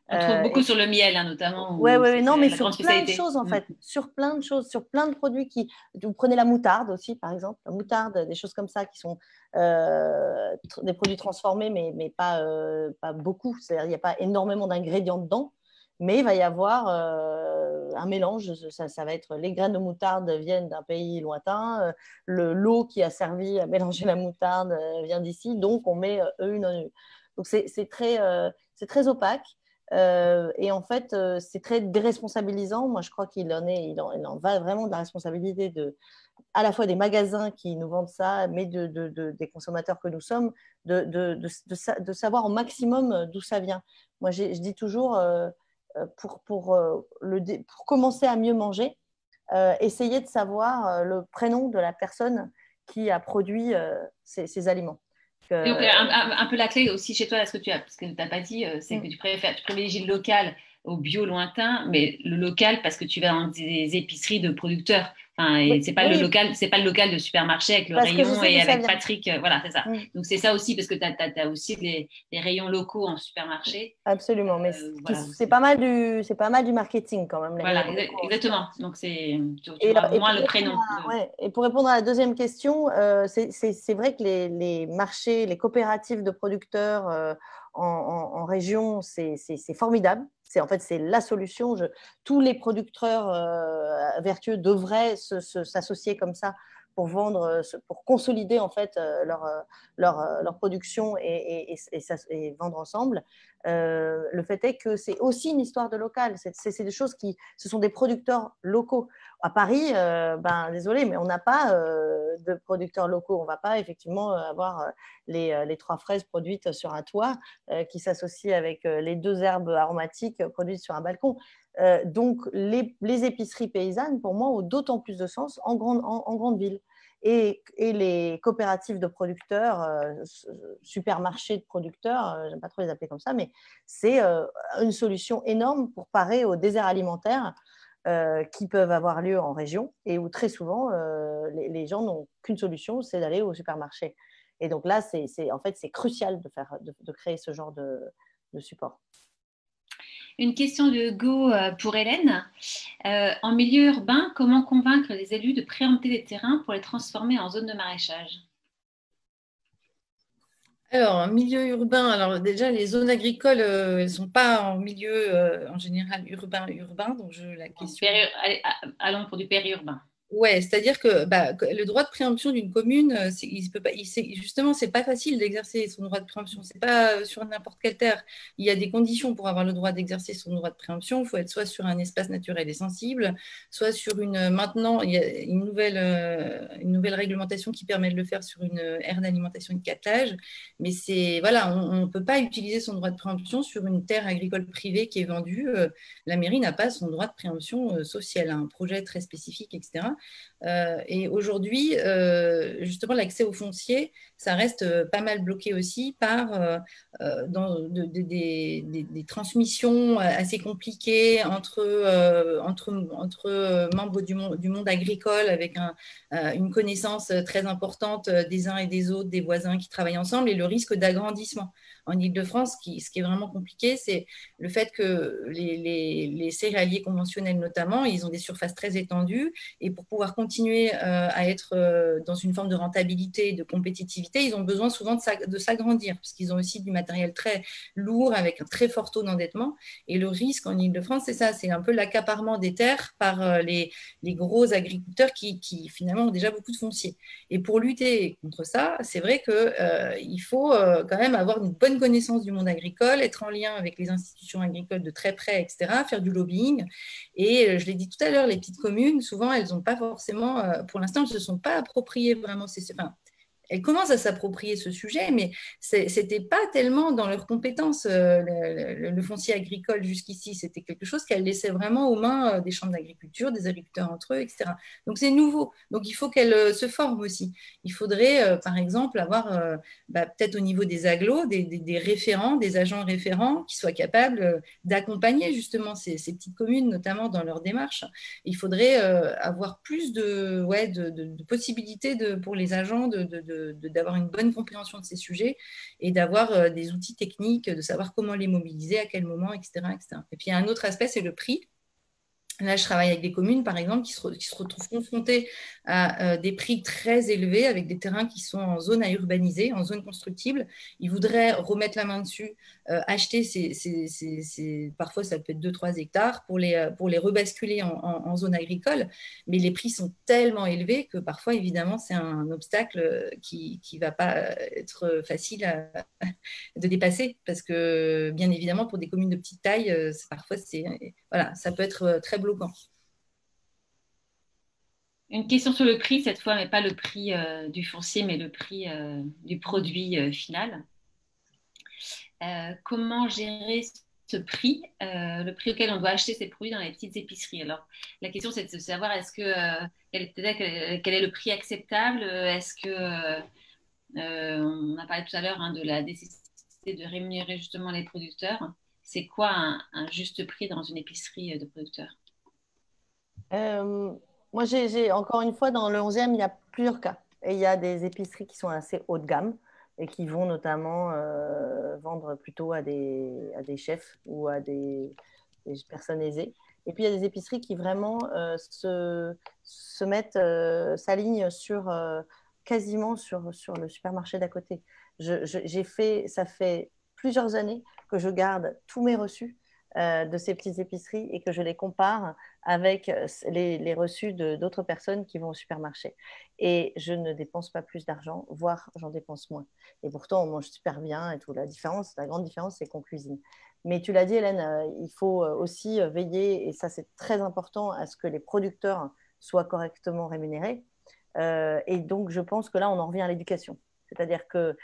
On trouve beaucoup sur le miel, hein, notamment. Oui, oui, non, mais sur plein de choses, en mm. fait. Sur plein de choses, sur plein de produits qui. Vous prenez la moutarde aussi, par exemple. La moutarde, des choses comme ça qui sont des produits transformés, mais, mais pas, pas beaucoup. C'est-à-dire il n'y a pas énormément d'ingrédients dedans, mais il va y avoir euh, un mélange. Ça, va être les graines de moutarde viennent d'un pays lointain, le l'eau qui a servi à mélanger la moutarde vient d'ici, donc on met une en une. Donc c'est très, c'est très opaque. et en fait, c'est très déresponsabilisant. Moi, je crois qu'il en, est, il en, va vraiment de la responsabilité de, à la fois des magasins qui nous vendent ça, mais de, des consommateurs que nous sommes, de, savoir au maximum euh, d'où ça vient. Moi, je dis toujours, euh, euh, pour, pour, le, pour, commencer à mieux manger, essayer de savoir le prénom de la personne qui a produit ces, aliments. Donc, un, peu la clé aussi chez toi, ce que tu as, parce que tu n'as pas dit, c'est mm. que tu préfères, tu privilégies le local au bio lointain, mais le local parce que tu vas dans des épiceries de producteurs. Enfin, c'est pas le local, c'est pas le local de supermarché avec le rayon et avec Patrick. Euh, voilà, c'est ça. Mm. Donc c'est ça aussi parce que tu as, aussi des, rayons locaux en supermarché. Absolument, mais euh, c'est pas mal du c'est pas mal du marketing quand même. voilà, exactement. Donc c'est moins le prénom. Et pour répondre à la deuxième question, euh, c'est vrai que les, les, marchés, les coopératives de producteurs en, en, région, c'est formidable. C'est en fait c'est la solution. Tous les producteurs euh, vertueux devraient s'associer comme ça pour vendre, euh, pour consolider en fait euh, leur, production et, vendre ensemble. le fait est que c'est aussi une histoire de local. C'est des choses qui, ce sont des producteurs locaux. À Paris, ben désolé, mais on n'a pas de producteurs locaux. On ne va pas effectivement avoir les, trois fraises produites sur un toit qui s'associent avec les deux herbes aromatiques produites sur un balcon. donc les, épiceries paysannes, pour moi, ont d'autant plus de sens en grande, en, grande ville. Et, les coopératives de producteurs, supermarchés de producteurs, je j'aime pas trop les appeler comme ça, mais c'est une solution énorme pour parer au désert alimentaire euh, qui peuvent avoir lieu en région et où très souvent euh, les, gens n'ont qu'une solution, c'est d'aller au supermarché. Et donc là, c'est en fait c'est crucial de, faire, de, créer ce genre de, support. Une question de Go euh, pour Hélène. en milieu urbain, comment convaincre les élus de préempter des terrains pour les transformer en zone de maraîchage? Alors, milieu urbain, alors déjà, les zones agricoles, elles ne sont pas en milieu, en général, urbain-urbain, donc je, la question... allons pour du périurbain. Ouais, c'est-à-dire que bah, le droit de préemption d'une commune, euh, il peut pas, il, justement, c'est pas facile d'exercer son droit de préemption. C'est pas euh, sur n'importe quelle terre. Il y a des conditions pour avoir le droit d'exercer son droit de préemption. Il faut être soit sur un espace naturel et sensible, soit sur une. Maintenant, il y a une nouvelle, euh, une nouvelle réglementation qui permet de le faire sur une aire d'alimentation et de cattelage. Mais c'est voilà, on ne peut pas utiliser son droit de préemption sur une terre agricole privée qui est vendue. La mairie n'a pas son droit de préemption a un projet très spécifique, etc. Euh, et aujourd'hui, euh, justement, l'accès au foncier, ça reste euh, pas mal bloqué aussi par des, transmissions assez compliquées entre, membres du monde, agricole avec une connaissance très importante des uns et des autres, des voisins qui travaillent ensemble et le risque d'agrandissement en Ile-de-France, ce qui est vraiment compliqué, c'est le fait que les, céréaliers conventionnels, notamment, ils ont des surfaces très étendues. Et pour pouvoir continuer euh, à être euh, dans une forme de rentabilité, de compétitivité, ils ont besoin souvent de s'agrandir, parce qu'ils ont aussi du matériel très lourd, avec un très fort taux d'endettement. Et le risque en Ile-de-France, c'est ça, c'est un peu l'accaparement des terres par euh, les, gros agriculteurs qui, finalement ont déjà beaucoup de foncier. Et pour lutter contre ça, c'est vrai qu'il faut quand même avoir une bonne connaissance du monde agricole, être en lien avec les institutions agricoles de très près, etc., faire du lobbying. Et euh, je l'ai dit tout à l'heure, les petites communes, souvent, elles n'ont pas forcément, euh, pour l'instant, elles ne se sont pas appropriées vraiment ces, elles commencent à s'approprier ce sujet, mais ce n'était pas tellement dans leurs compétences, euh, le, foncier agricole jusqu'ici. C'était quelque chose qu'elles laissaient vraiment aux mains euh, des chambres d'agriculture, des agriculteurs entre eux, etc. Donc c'est nouveau. Donc il faut qu'elles euh, se forment aussi. Il faudrait, par exemple, avoir bah, peut-être au niveau des agglos, des, référents, des agents référents qui soient capables d'accompagner justement ces, petites communes, notamment dans leur démarche. Il faudrait avoir plus de, ouais, de, possibilités pour les agents de d'avoir une bonne compréhension de ces sujets et d'avoir euh, des outils techniques, de savoir comment les mobiliser, à quel moment, etc. etc. Et puis, un autre aspect, c'est le prix. Là, je travaille avec des communes, par exemple, qui se, retrouvent confrontées à euh, des prix très élevés avec des terrains qui sont en zone à urbaniser, en zone constructible. Ils voudraient remettre la main dessus, euh, acheter, ces, parfois ça peut être 2-3 hectares, pour les, euh, pour les rebasculer en, zone agricole. Mais les prix sont tellement élevés que parfois, évidemment, c'est un obstacle qui ne va pas être facile de dépasser. Parce que, bien évidemment, pour des communes de petite taille, parfois, voilà, ça peut être très une question sur le prix cette fois, mais pas le prix euh, du foncier, mais le prix euh, du produit euh, final. comment gérer ce prix, le prix auquel on doit acheter ces produits dans les petites épiceries? Alors, la question c'est de savoir est-ce que quel, est, le prix acceptable? Est-ce que on a parlé tout à l'heure hein, de la nécessité de rémunérer justement les producteurs. C'est quoi un, juste prix dans une épicerie de producteurs? Euh, Moi, j'ai encore une fois, dans le 11e, il y a plusieurs cas. Et il y a des épiceries qui sont assez haut de gamme et qui vont notamment euh, vendre plutôt à des, chefs ou à des, personnes aisées. Et puis, il y a des épiceries qui vraiment euh, se, mettent, s'alignent sur quasiment sur, sur le supermarché d'à côté. J'ai fait, ça fait plusieurs années que je garde tous mes reçus euh, de ces petites épiceries et que je les compare avec euh, les, reçus d'autres personnes qui vont au supermarché. Et je ne dépense pas plus d'argent, voire j'en dépense moins. Et pourtant, on mange super bien et tout. La différence, la grande différence, c'est qu'on cuisine. Mais tu l'as dit, Hélène, euh, il faut aussi veiller, et ça c'est très important, à ce que les producteurs soient correctement rémunérés. et donc, je pense que là, on en revient à l'éducation. C'est-à-dire que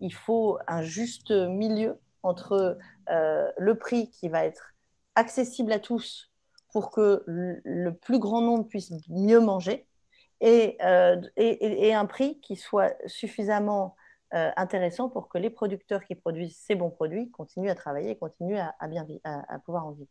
il faut un juste milieu entre euh, le prix qui va être accessible à tous pour que le plus grand nombre puisse mieux manger et, euh, un prix qui soit suffisamment euh, intéressant pour que les producteurs qui produisent ces bons produits continuent à travailler et continuent à, bien, à pouvoir en vivre.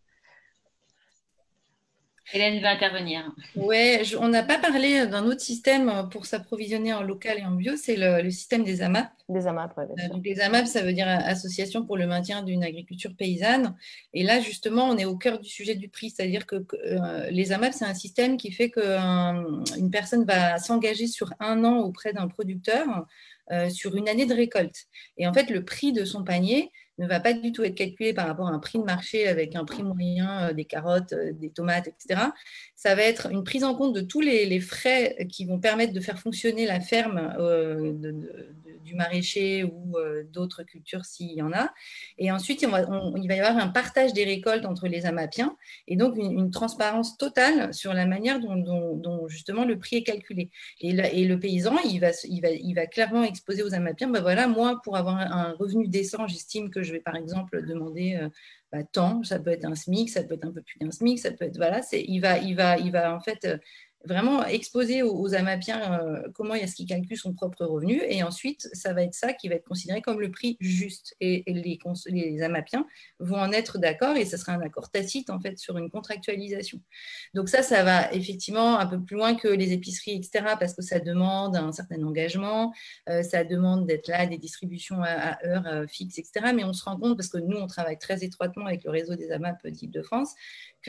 Hélène va intervenir. Oui, on n'a pas parlé d'un autre système pour s'approvisionner en local et en bio, c'est le, système des AMAP. Des AMAP, oui. Euh, les AMAP, ça veut dire Association pour le maintien d'une agriculture paysanne. Et là, justement, on est au cœur du sujet du prix, c'est-à-dire que euh, les AMAP, c'est un système qui fait qu'une personne va s'engager sur un an auprès d'un producteur euh, sur une année de récolte. Et en fait, le prix de son panier, ne va pas du tout être calculé par rapport à un prix de marché avec un prix moyen des carottes, des tomates, etc. Ça va être une prise en compte de tous les, frais qui vont permettre de faire fonctionner la ferme du maraîcher ou d'autres cultures s'il y en a. Et ensuite, il va, y avoir un partage des récoltes entre les amapiens et donc une, transparence totale sur la manière dont, justement le prix est calculé. Et, le paysan, il va, clairement exposer aux amapiens, ben voilà, moi, pour avoir un revenu décent, j'estime que je vais par exemple demander bah, tant, ça peut être un SMIC, ça peut être un peu plus d'un SMIC, ça peut être voilà, il va il va il va en fait vraiment exposer aux, Amapiens euh, comment est-ce qu'ils calculent son propre revenu. Et ensuite, ça va être ça qui va être considéré comme le prix juste. Et, les, Amapiens vont en être d'accord et ce sera un accord tacite en fait sur une contractualisation. Donc ça, ça va effectivement un peu plus loin que les épiceries, etc. parce que ça demande un certain engagement, euh, ça demande d'être là, des distributions à, heure euh, fixe, etc. Mais on se rend compte, parce que nous, on travaille très étroitement avec le réseau des AMAP d'Île-de-France,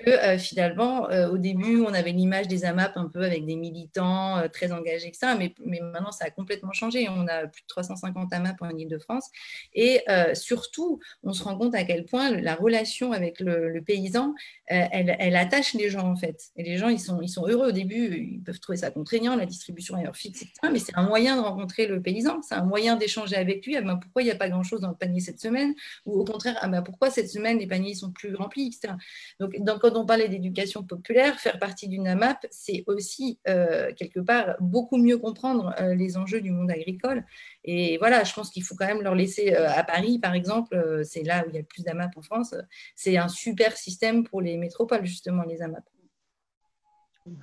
que euh, finalement, euh, au début, on avait l'image des AMAP un peu avec des militants euh, très engagés, etc. Mais, mais, maintenant, ça a complètement changé. On a plus de 350 AMAP en Ile-de-France. Et surtout, on se rend compte à quel point la relation avec le, paysan, elle, attache les gens, en fait. Et les gens, ils sont, heureux au début. Ils peuvent trouver ça contraignant, la distribution à heure fixe, etc. Mais c'est un moyen de rencontrer le paysan. C'est un moyen d'échanger avec lui. Ah ben, pourquoi il n'y a pas grand-chose dans le panier cette semaine? Ou au contraire, ah ben, pourquoi cette semaine, les paniers sont plus remplis, etc. Donc, dans quand on parlait d'éducation populaire, faire partie d'une AMAP, c'est aussi euh, quelque part beaucoup mieux comprendre euh, les enjeux du monde agricole. Et voilà, je pense qu'il faut quand même leur laisser euh, à Paris, par exemple, c'est là où il y a le plus d'AMAP en France. C'est un super système pour les métropoles, justement, les AMAP.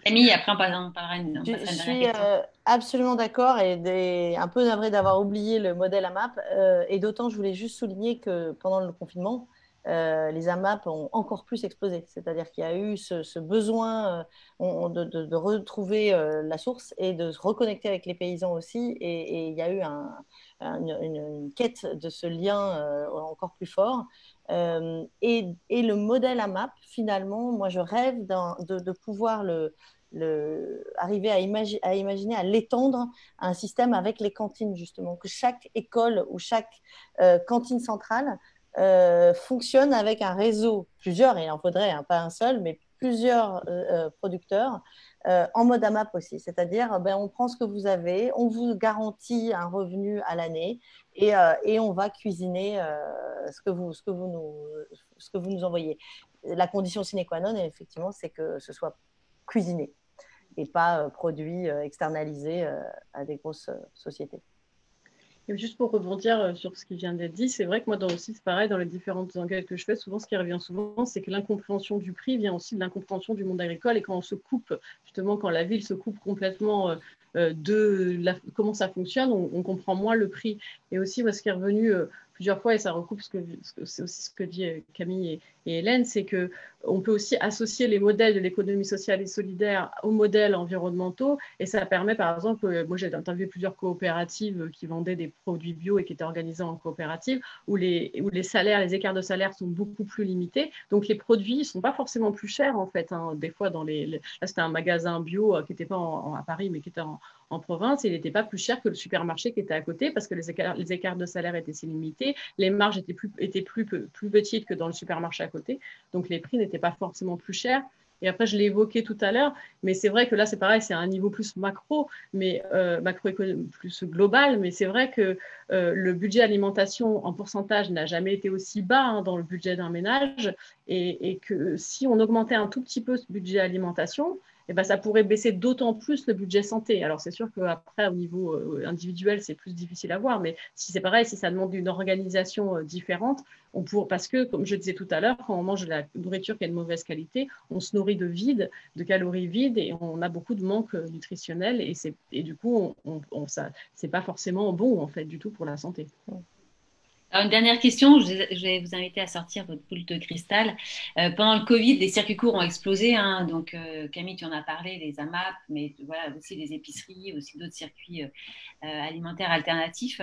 Camille, après on parlera Je, suis absolument d'accord et un peu navrée d'avoir oublié le modèle AMAP. et d'autant, je voulais juste souligner que pendant le confinement, euh, les AMAP ont encore plus explosé. C'est-à-dire qu'il y a eu ce, besoin euh, de, retrouver euh, la source et de se reconnecter avec les paysans aussi. Et, il y a eu une, quête de ce lien encore plus fort. Et, le modèle AMAP, finalement, moi, je rêve de, pouvoir arriver à, à imaginer, à l'étendre à un système avec les cantines, justement, que chaque école ou chaque cantine centrale euh, fonctionne avec un réseau, plusieurs, il en faudrait hein, pas un seul, mais plusieurs euh, euh, producteurs en mode AMAP aussi. C'est-à-dire, ben, on prend ce que vous avez, on vous garantit un revenu à l'année et, et, on va cuisiner ce, que vous, ce, que vous nous, ce que vous nous envoyez. La condition sine qua non, effectivement, c'est que ce soit cuisiné et pas produit externalisé à des grosses sociétés. Et juste pour rebondir euh, sur ce qui vient d'être dit, c'est vrai que moi aussi c'est pareil dans les différentes enquêtes que je fais, souvent ce qui revient souvent, c'est que l'incompréhension du prix vient aussi de l'incompréhension du monde agricole et quand on se coupe, justement quand la ville se coupe complètement euh, euh, de comment ça fonctionne, on, comprend moins le prix. Et aussi, moi, ce qui est revenu plusieurs fois, et ça recoupe ce que, c'est dit Camille et, Hélène, c'est que on peut aussi associer les modèles de l'économie sociale et solidaire aux modèles environnementaux, et ça permet, par exemple, euh, moi j'ai interviewé plusieurs coopératives qui vendaient des produits bio et qui étaient organisées en coopérative, où les, salaires, les écarts de salaire sont beaucoup plus limités, donc les produits ne sont pas forcément plus chers en fait. Hein. Des fois, dans les, là c'était un magasin bio euh, qui n'était pas à Paris, mais qui était en, province, il n'était pas plus cher que le supermarché qui était à côté parce que les écarts, de salaire étaient si limités, les marges étaient, plus, étaient plus, plus petites que dans le supermarché à côté, donc les prix n'étaient pas forcément plus chers. Et après, je l'ai évoqué tout à l'heure, mais c'est vrai que là, c'est pareil, c'est un niveau plus macro, mais euh, plus global. Mais c'est vrai que euh, le budget alimentation en pourcentage n'a jamais été aussi bas hein, dans le budget d'un ménage, et, que si on augmentait un tout petit peu ce budget alimentation, eh ben, ça pourrait baisser d'autant plus le budget santé. Alors c'est sûr qu'après, au niveau euh, individuel, c'est plus difficile à voir, mais si c'est pareil, si ça demande une organisation euh, différente, on pour, parce que, comme je disais tout à l'heure, quand on mange de la nourriture qui est de mauvaise qualité, on se nourrit de vide, de calories vides, et on a beaucoup de manque euh, nutritionnel, et, et du coup, on, on, ça, c'est pas forcément bon, en fait, du tout pour la santé une dernière question, je vais vous inviter à sortir votre boule de cristal. Euh, pendant le Covid, les circuits courts ont explosé. Hein. donc, euh, Camille, tu en as parlé, les AMAP, mais voilà, aussi les épiceries, aussi d'autres circuits euh, alimentaires alternatifs.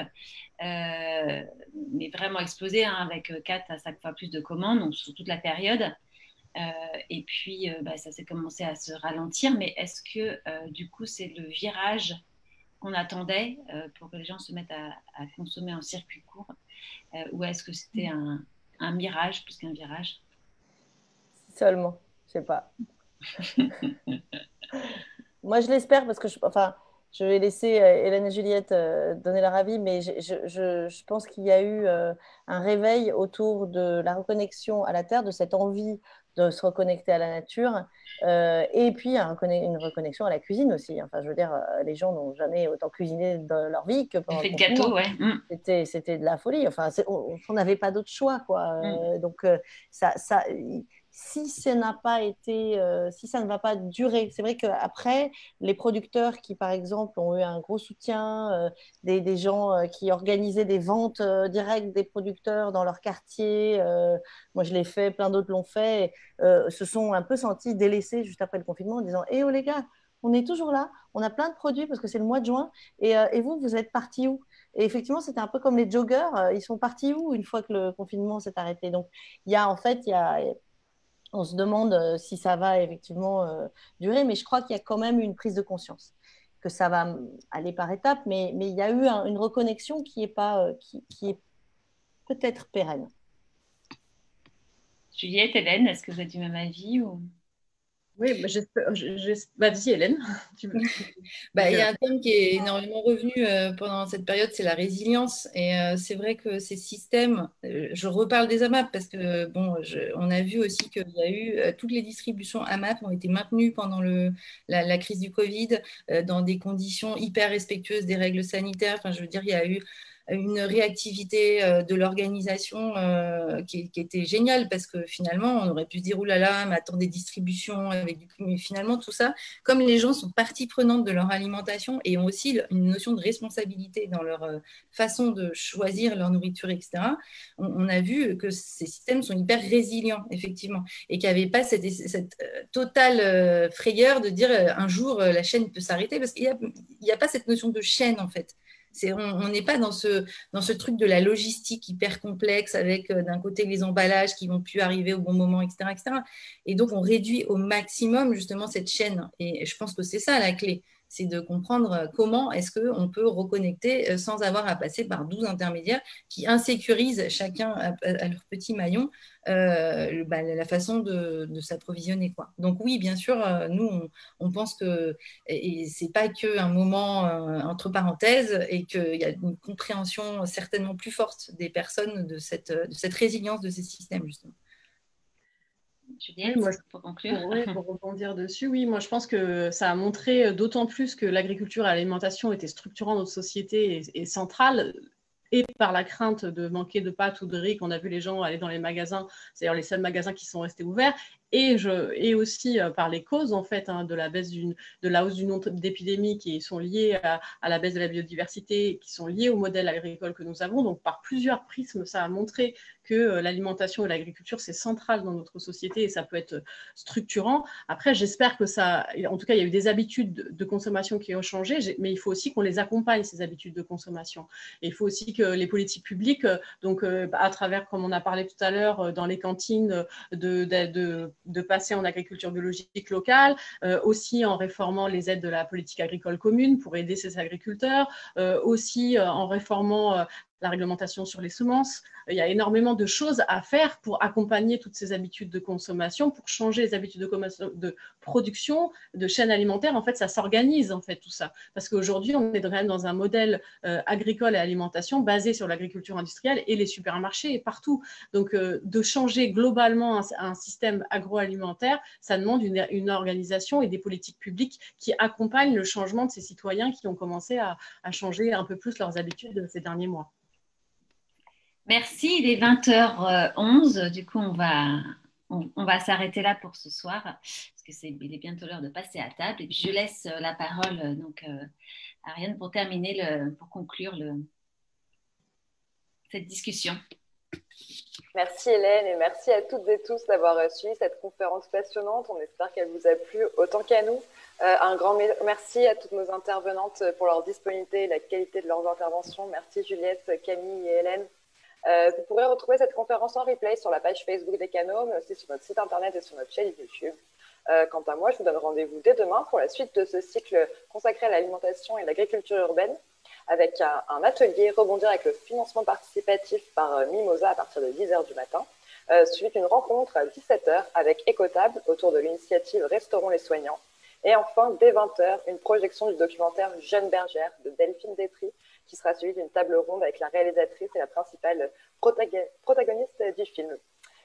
mais vraiment explosé, hein, avec 4 à 5 fois plus de commandes sur toute la période. et puis, bah, ça s'est commencé à se ralentir. Mais est-ce que, du coup, c'est le virage qu'on attendait pour que les gens se mettent à, à consommer en circuit court? Ou est-ce que c'était un, un mirage plus qu'un virage? Seulement, je sais pas. Moi, je l'espère parce que je, enfin, je vais laisser euh, Hélène et Juliette euh, donner leur avis, mais je, je, je pense qu'il y a eu euh, un réveil autour de la reconnexion à la Terre, de cette envie de se reconnecter à la nature, et puis une reconnexion à la cuisine aussi. Enfin, je veux dire, les gens n'ont jamais autant cuisiné dans leur vie que pendant le de gâteau, ouais. Mm. C'était, c'était de la folie. Enfin, on n'avait pas d'autre choix, quoi. Mm. donc, ça, ça, si ça n'a pas été, euh, si ça ne va pas durer, c'est vrai qu'après, les producteurs qui, par exemple, ont eu un gros soutien, euh, des, gens euh, qui organisaient des ventes directes des producteurs dans leur quartier, moi je l'ai fait, plein d'autres l'ont fait, se sont un peu sentis délaissés juste après le confinement en disant Eh oh les gars, on est toujours là, on a plein de produits parce que c'est le mois de juin, et, et vous, vous êtes partis où? Et effectivement, c'était un peu comme les joggers, ils sont partis où une fois que le confinement s'est arrêté? Donc, il y a en fait, il y a, on se demande euh, si ça va effectivement euh, durer, mais je crois qu'il y a quand même une prise de conscience, que ça va aller par étapes, mais, il y a eu une reconnexion qui est, euh, qui est peut-être pérenne. Juliette, Hélène, est-ce que vous êtes du même avis ou... Oui, bah, bah, vas-y Hélène. bah, il y a un thème qui est énormément revenu euh, pendant cette période, c'est la résilience. Et euh, c'est vrai que ces systèmes, euh, je reparle des AMAP parce que bon, on a vu aussi qu'il y a eu toutes les distributions AMAP ont été maintenues pendant le, la, la, crise du Covid dans des conditions hyper respectueuses des règles sanitaires. Enfin, je veux dire, il y a eu une réactivité euh, de l'organisation euh, qui, était géniale parce que finalement, on aurait pu se dire oulala, mais attends des distributions avec du mais finalement tout ça, comme les gens sont partie prenante de leur alimentation et ont aussi une notion de responsabilité dans leur euh, façon de choisir leur nourriture, etc. On, a vu que ces systèmes sont hyper résilients effectivement et qu'il n'y avait pas cette, totale frayeur de dire un jour la chaîne peut s'arrêter parce qu'il n'y a pas cette notion de chaîne en fait on n'est pas dans ce, dans ce truc de la logistique hyper complexe avec euh, d'un côté les emballages qui vont plus arriver au bon moment, etc., etc. Et donc, on réduit au maximum justement cette chaîne. Et je pense que c'est ça la clé c'est de comprendre euh, comment est-ce qu'on peut reconnecter euh, sans avoir à passer par 12 intermédiaires qui insécurisent chacun à, leur petit maillon euh, bah, la façon de, s'approvisionner. Donc oui, bien sûr, nous, on, pense que ce n'est pas qu'un moment entre parenthèses et qu'il y a une compréhension certainement plus forte des personnes de cette, de cette résilience de ces systèmes, justement pour conclure. Pour, rebondir dessus, oui, moi je pense que ça a montré d'autant plus que l'agriculture et l'alimentation étaient structurants dans notre société et, et centrales et par la crainte de manquer de pâtes ou de riz qu'on a vu les gens aller dans les magasins, c'est-à-dire les seuls magasins qui sont restés ouverts, et, je, et aussi euh, par les causes en fait hein, de la baisse d'une de la hausse du nombre d'épidémies qui sont liées à, la baisse de la biodiversité, qui sont liées au modèle agricole que nous avons. Donc par plusieurs prismes, ça a montré que euh, l'alimentation et l'agriculture c'est central dans notre société et ça peut être structurant. Après, j'espère que ça, en tout cas, il y a eu des habitudes de consommation qui ont changé, mais il faut aussi qu'on les accompagne ces habitudes de consommation. Et il faut aussi que les politiques publiques, donc euh, à travers, comme on a parlé tout à l'heure, dans les cantines, de, passer en agriculture biologique locale, euh, aussi en réformant les aides de la politique agricole commune pour aider ces agriculteurs, euh, aussi euh, en réformant la réglementation sur les semences. Il y a énormément de choses à faire pour accompagner toutes ces habitudes de consommation, pour changer les habitudes de, production, de chaîne alimentaire. En fait, ça s'organise, en fait, tout ça. Parce qu'aujourd'hui, on est quand même dans un modèle euh, agricole et alimentation basé sur l'agriculture industrielle et les supermarchés et partout. Donc, euh, de changer globalement un, système agroalimentaire, ça demande une, organisation et des politiques publiques qui accompagnent le changement de ces citoyens qui ont commencé à changer un peu plus leurs habitudes ces derniers mois. Merci, il est 20h11. Du coup, on va, on, va s'arrêter là pour ce soir parce que c'est il est bientôt l'heure de passer à table. Et puis, je laisse euh, la parole euh, donc euh, à Ariane pour terminer, le, pour conclure le, cette discussion. Merci Hélène et merci à toutes et tous d'avoir suivi cette conférence passionnante. On espère qu'elle vous a plu autant qu'à nous. un grand merci à toutes nos intervenantes pour leur disponibilité et la qualité de leurs interventions. Merci Juliette, Camille et Hélène euh, vous pourrez retrouver cette conférence en replay sur la page Facebook des canaux, mais aussi sur notre site internet et sur notre chaîne YouTube. Euh, quant à moi, je vous donne rendez-vous dès demain pour la suite de ce cycle consacré à l'alimentation et l'agriculture urbaine. avec un, atelier Rebondir avec le financement participatif par Mimosa à partir de 10h du matin, suivi d'une rencontre à 17h avec Écotable autour de l'initiative Restaurons les soignants. Et enfin, dès 20h, une projection du documentaire Jeune bergère de Delphine Détry, qui sera suivie d'une table ronde avec la réalisatrice et la principale protagoniste du film.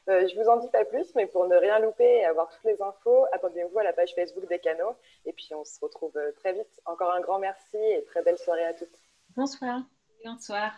Euh, je vous en dis pas plus, mais pour ne rien louper et avoir toutes les infos, abonnez-vous à la page Facebook des canaux. Et puis on se retrouve euh, très vite. Encore un grand merci et très belle soirée à toutes. Bonsoir. Bonsoir.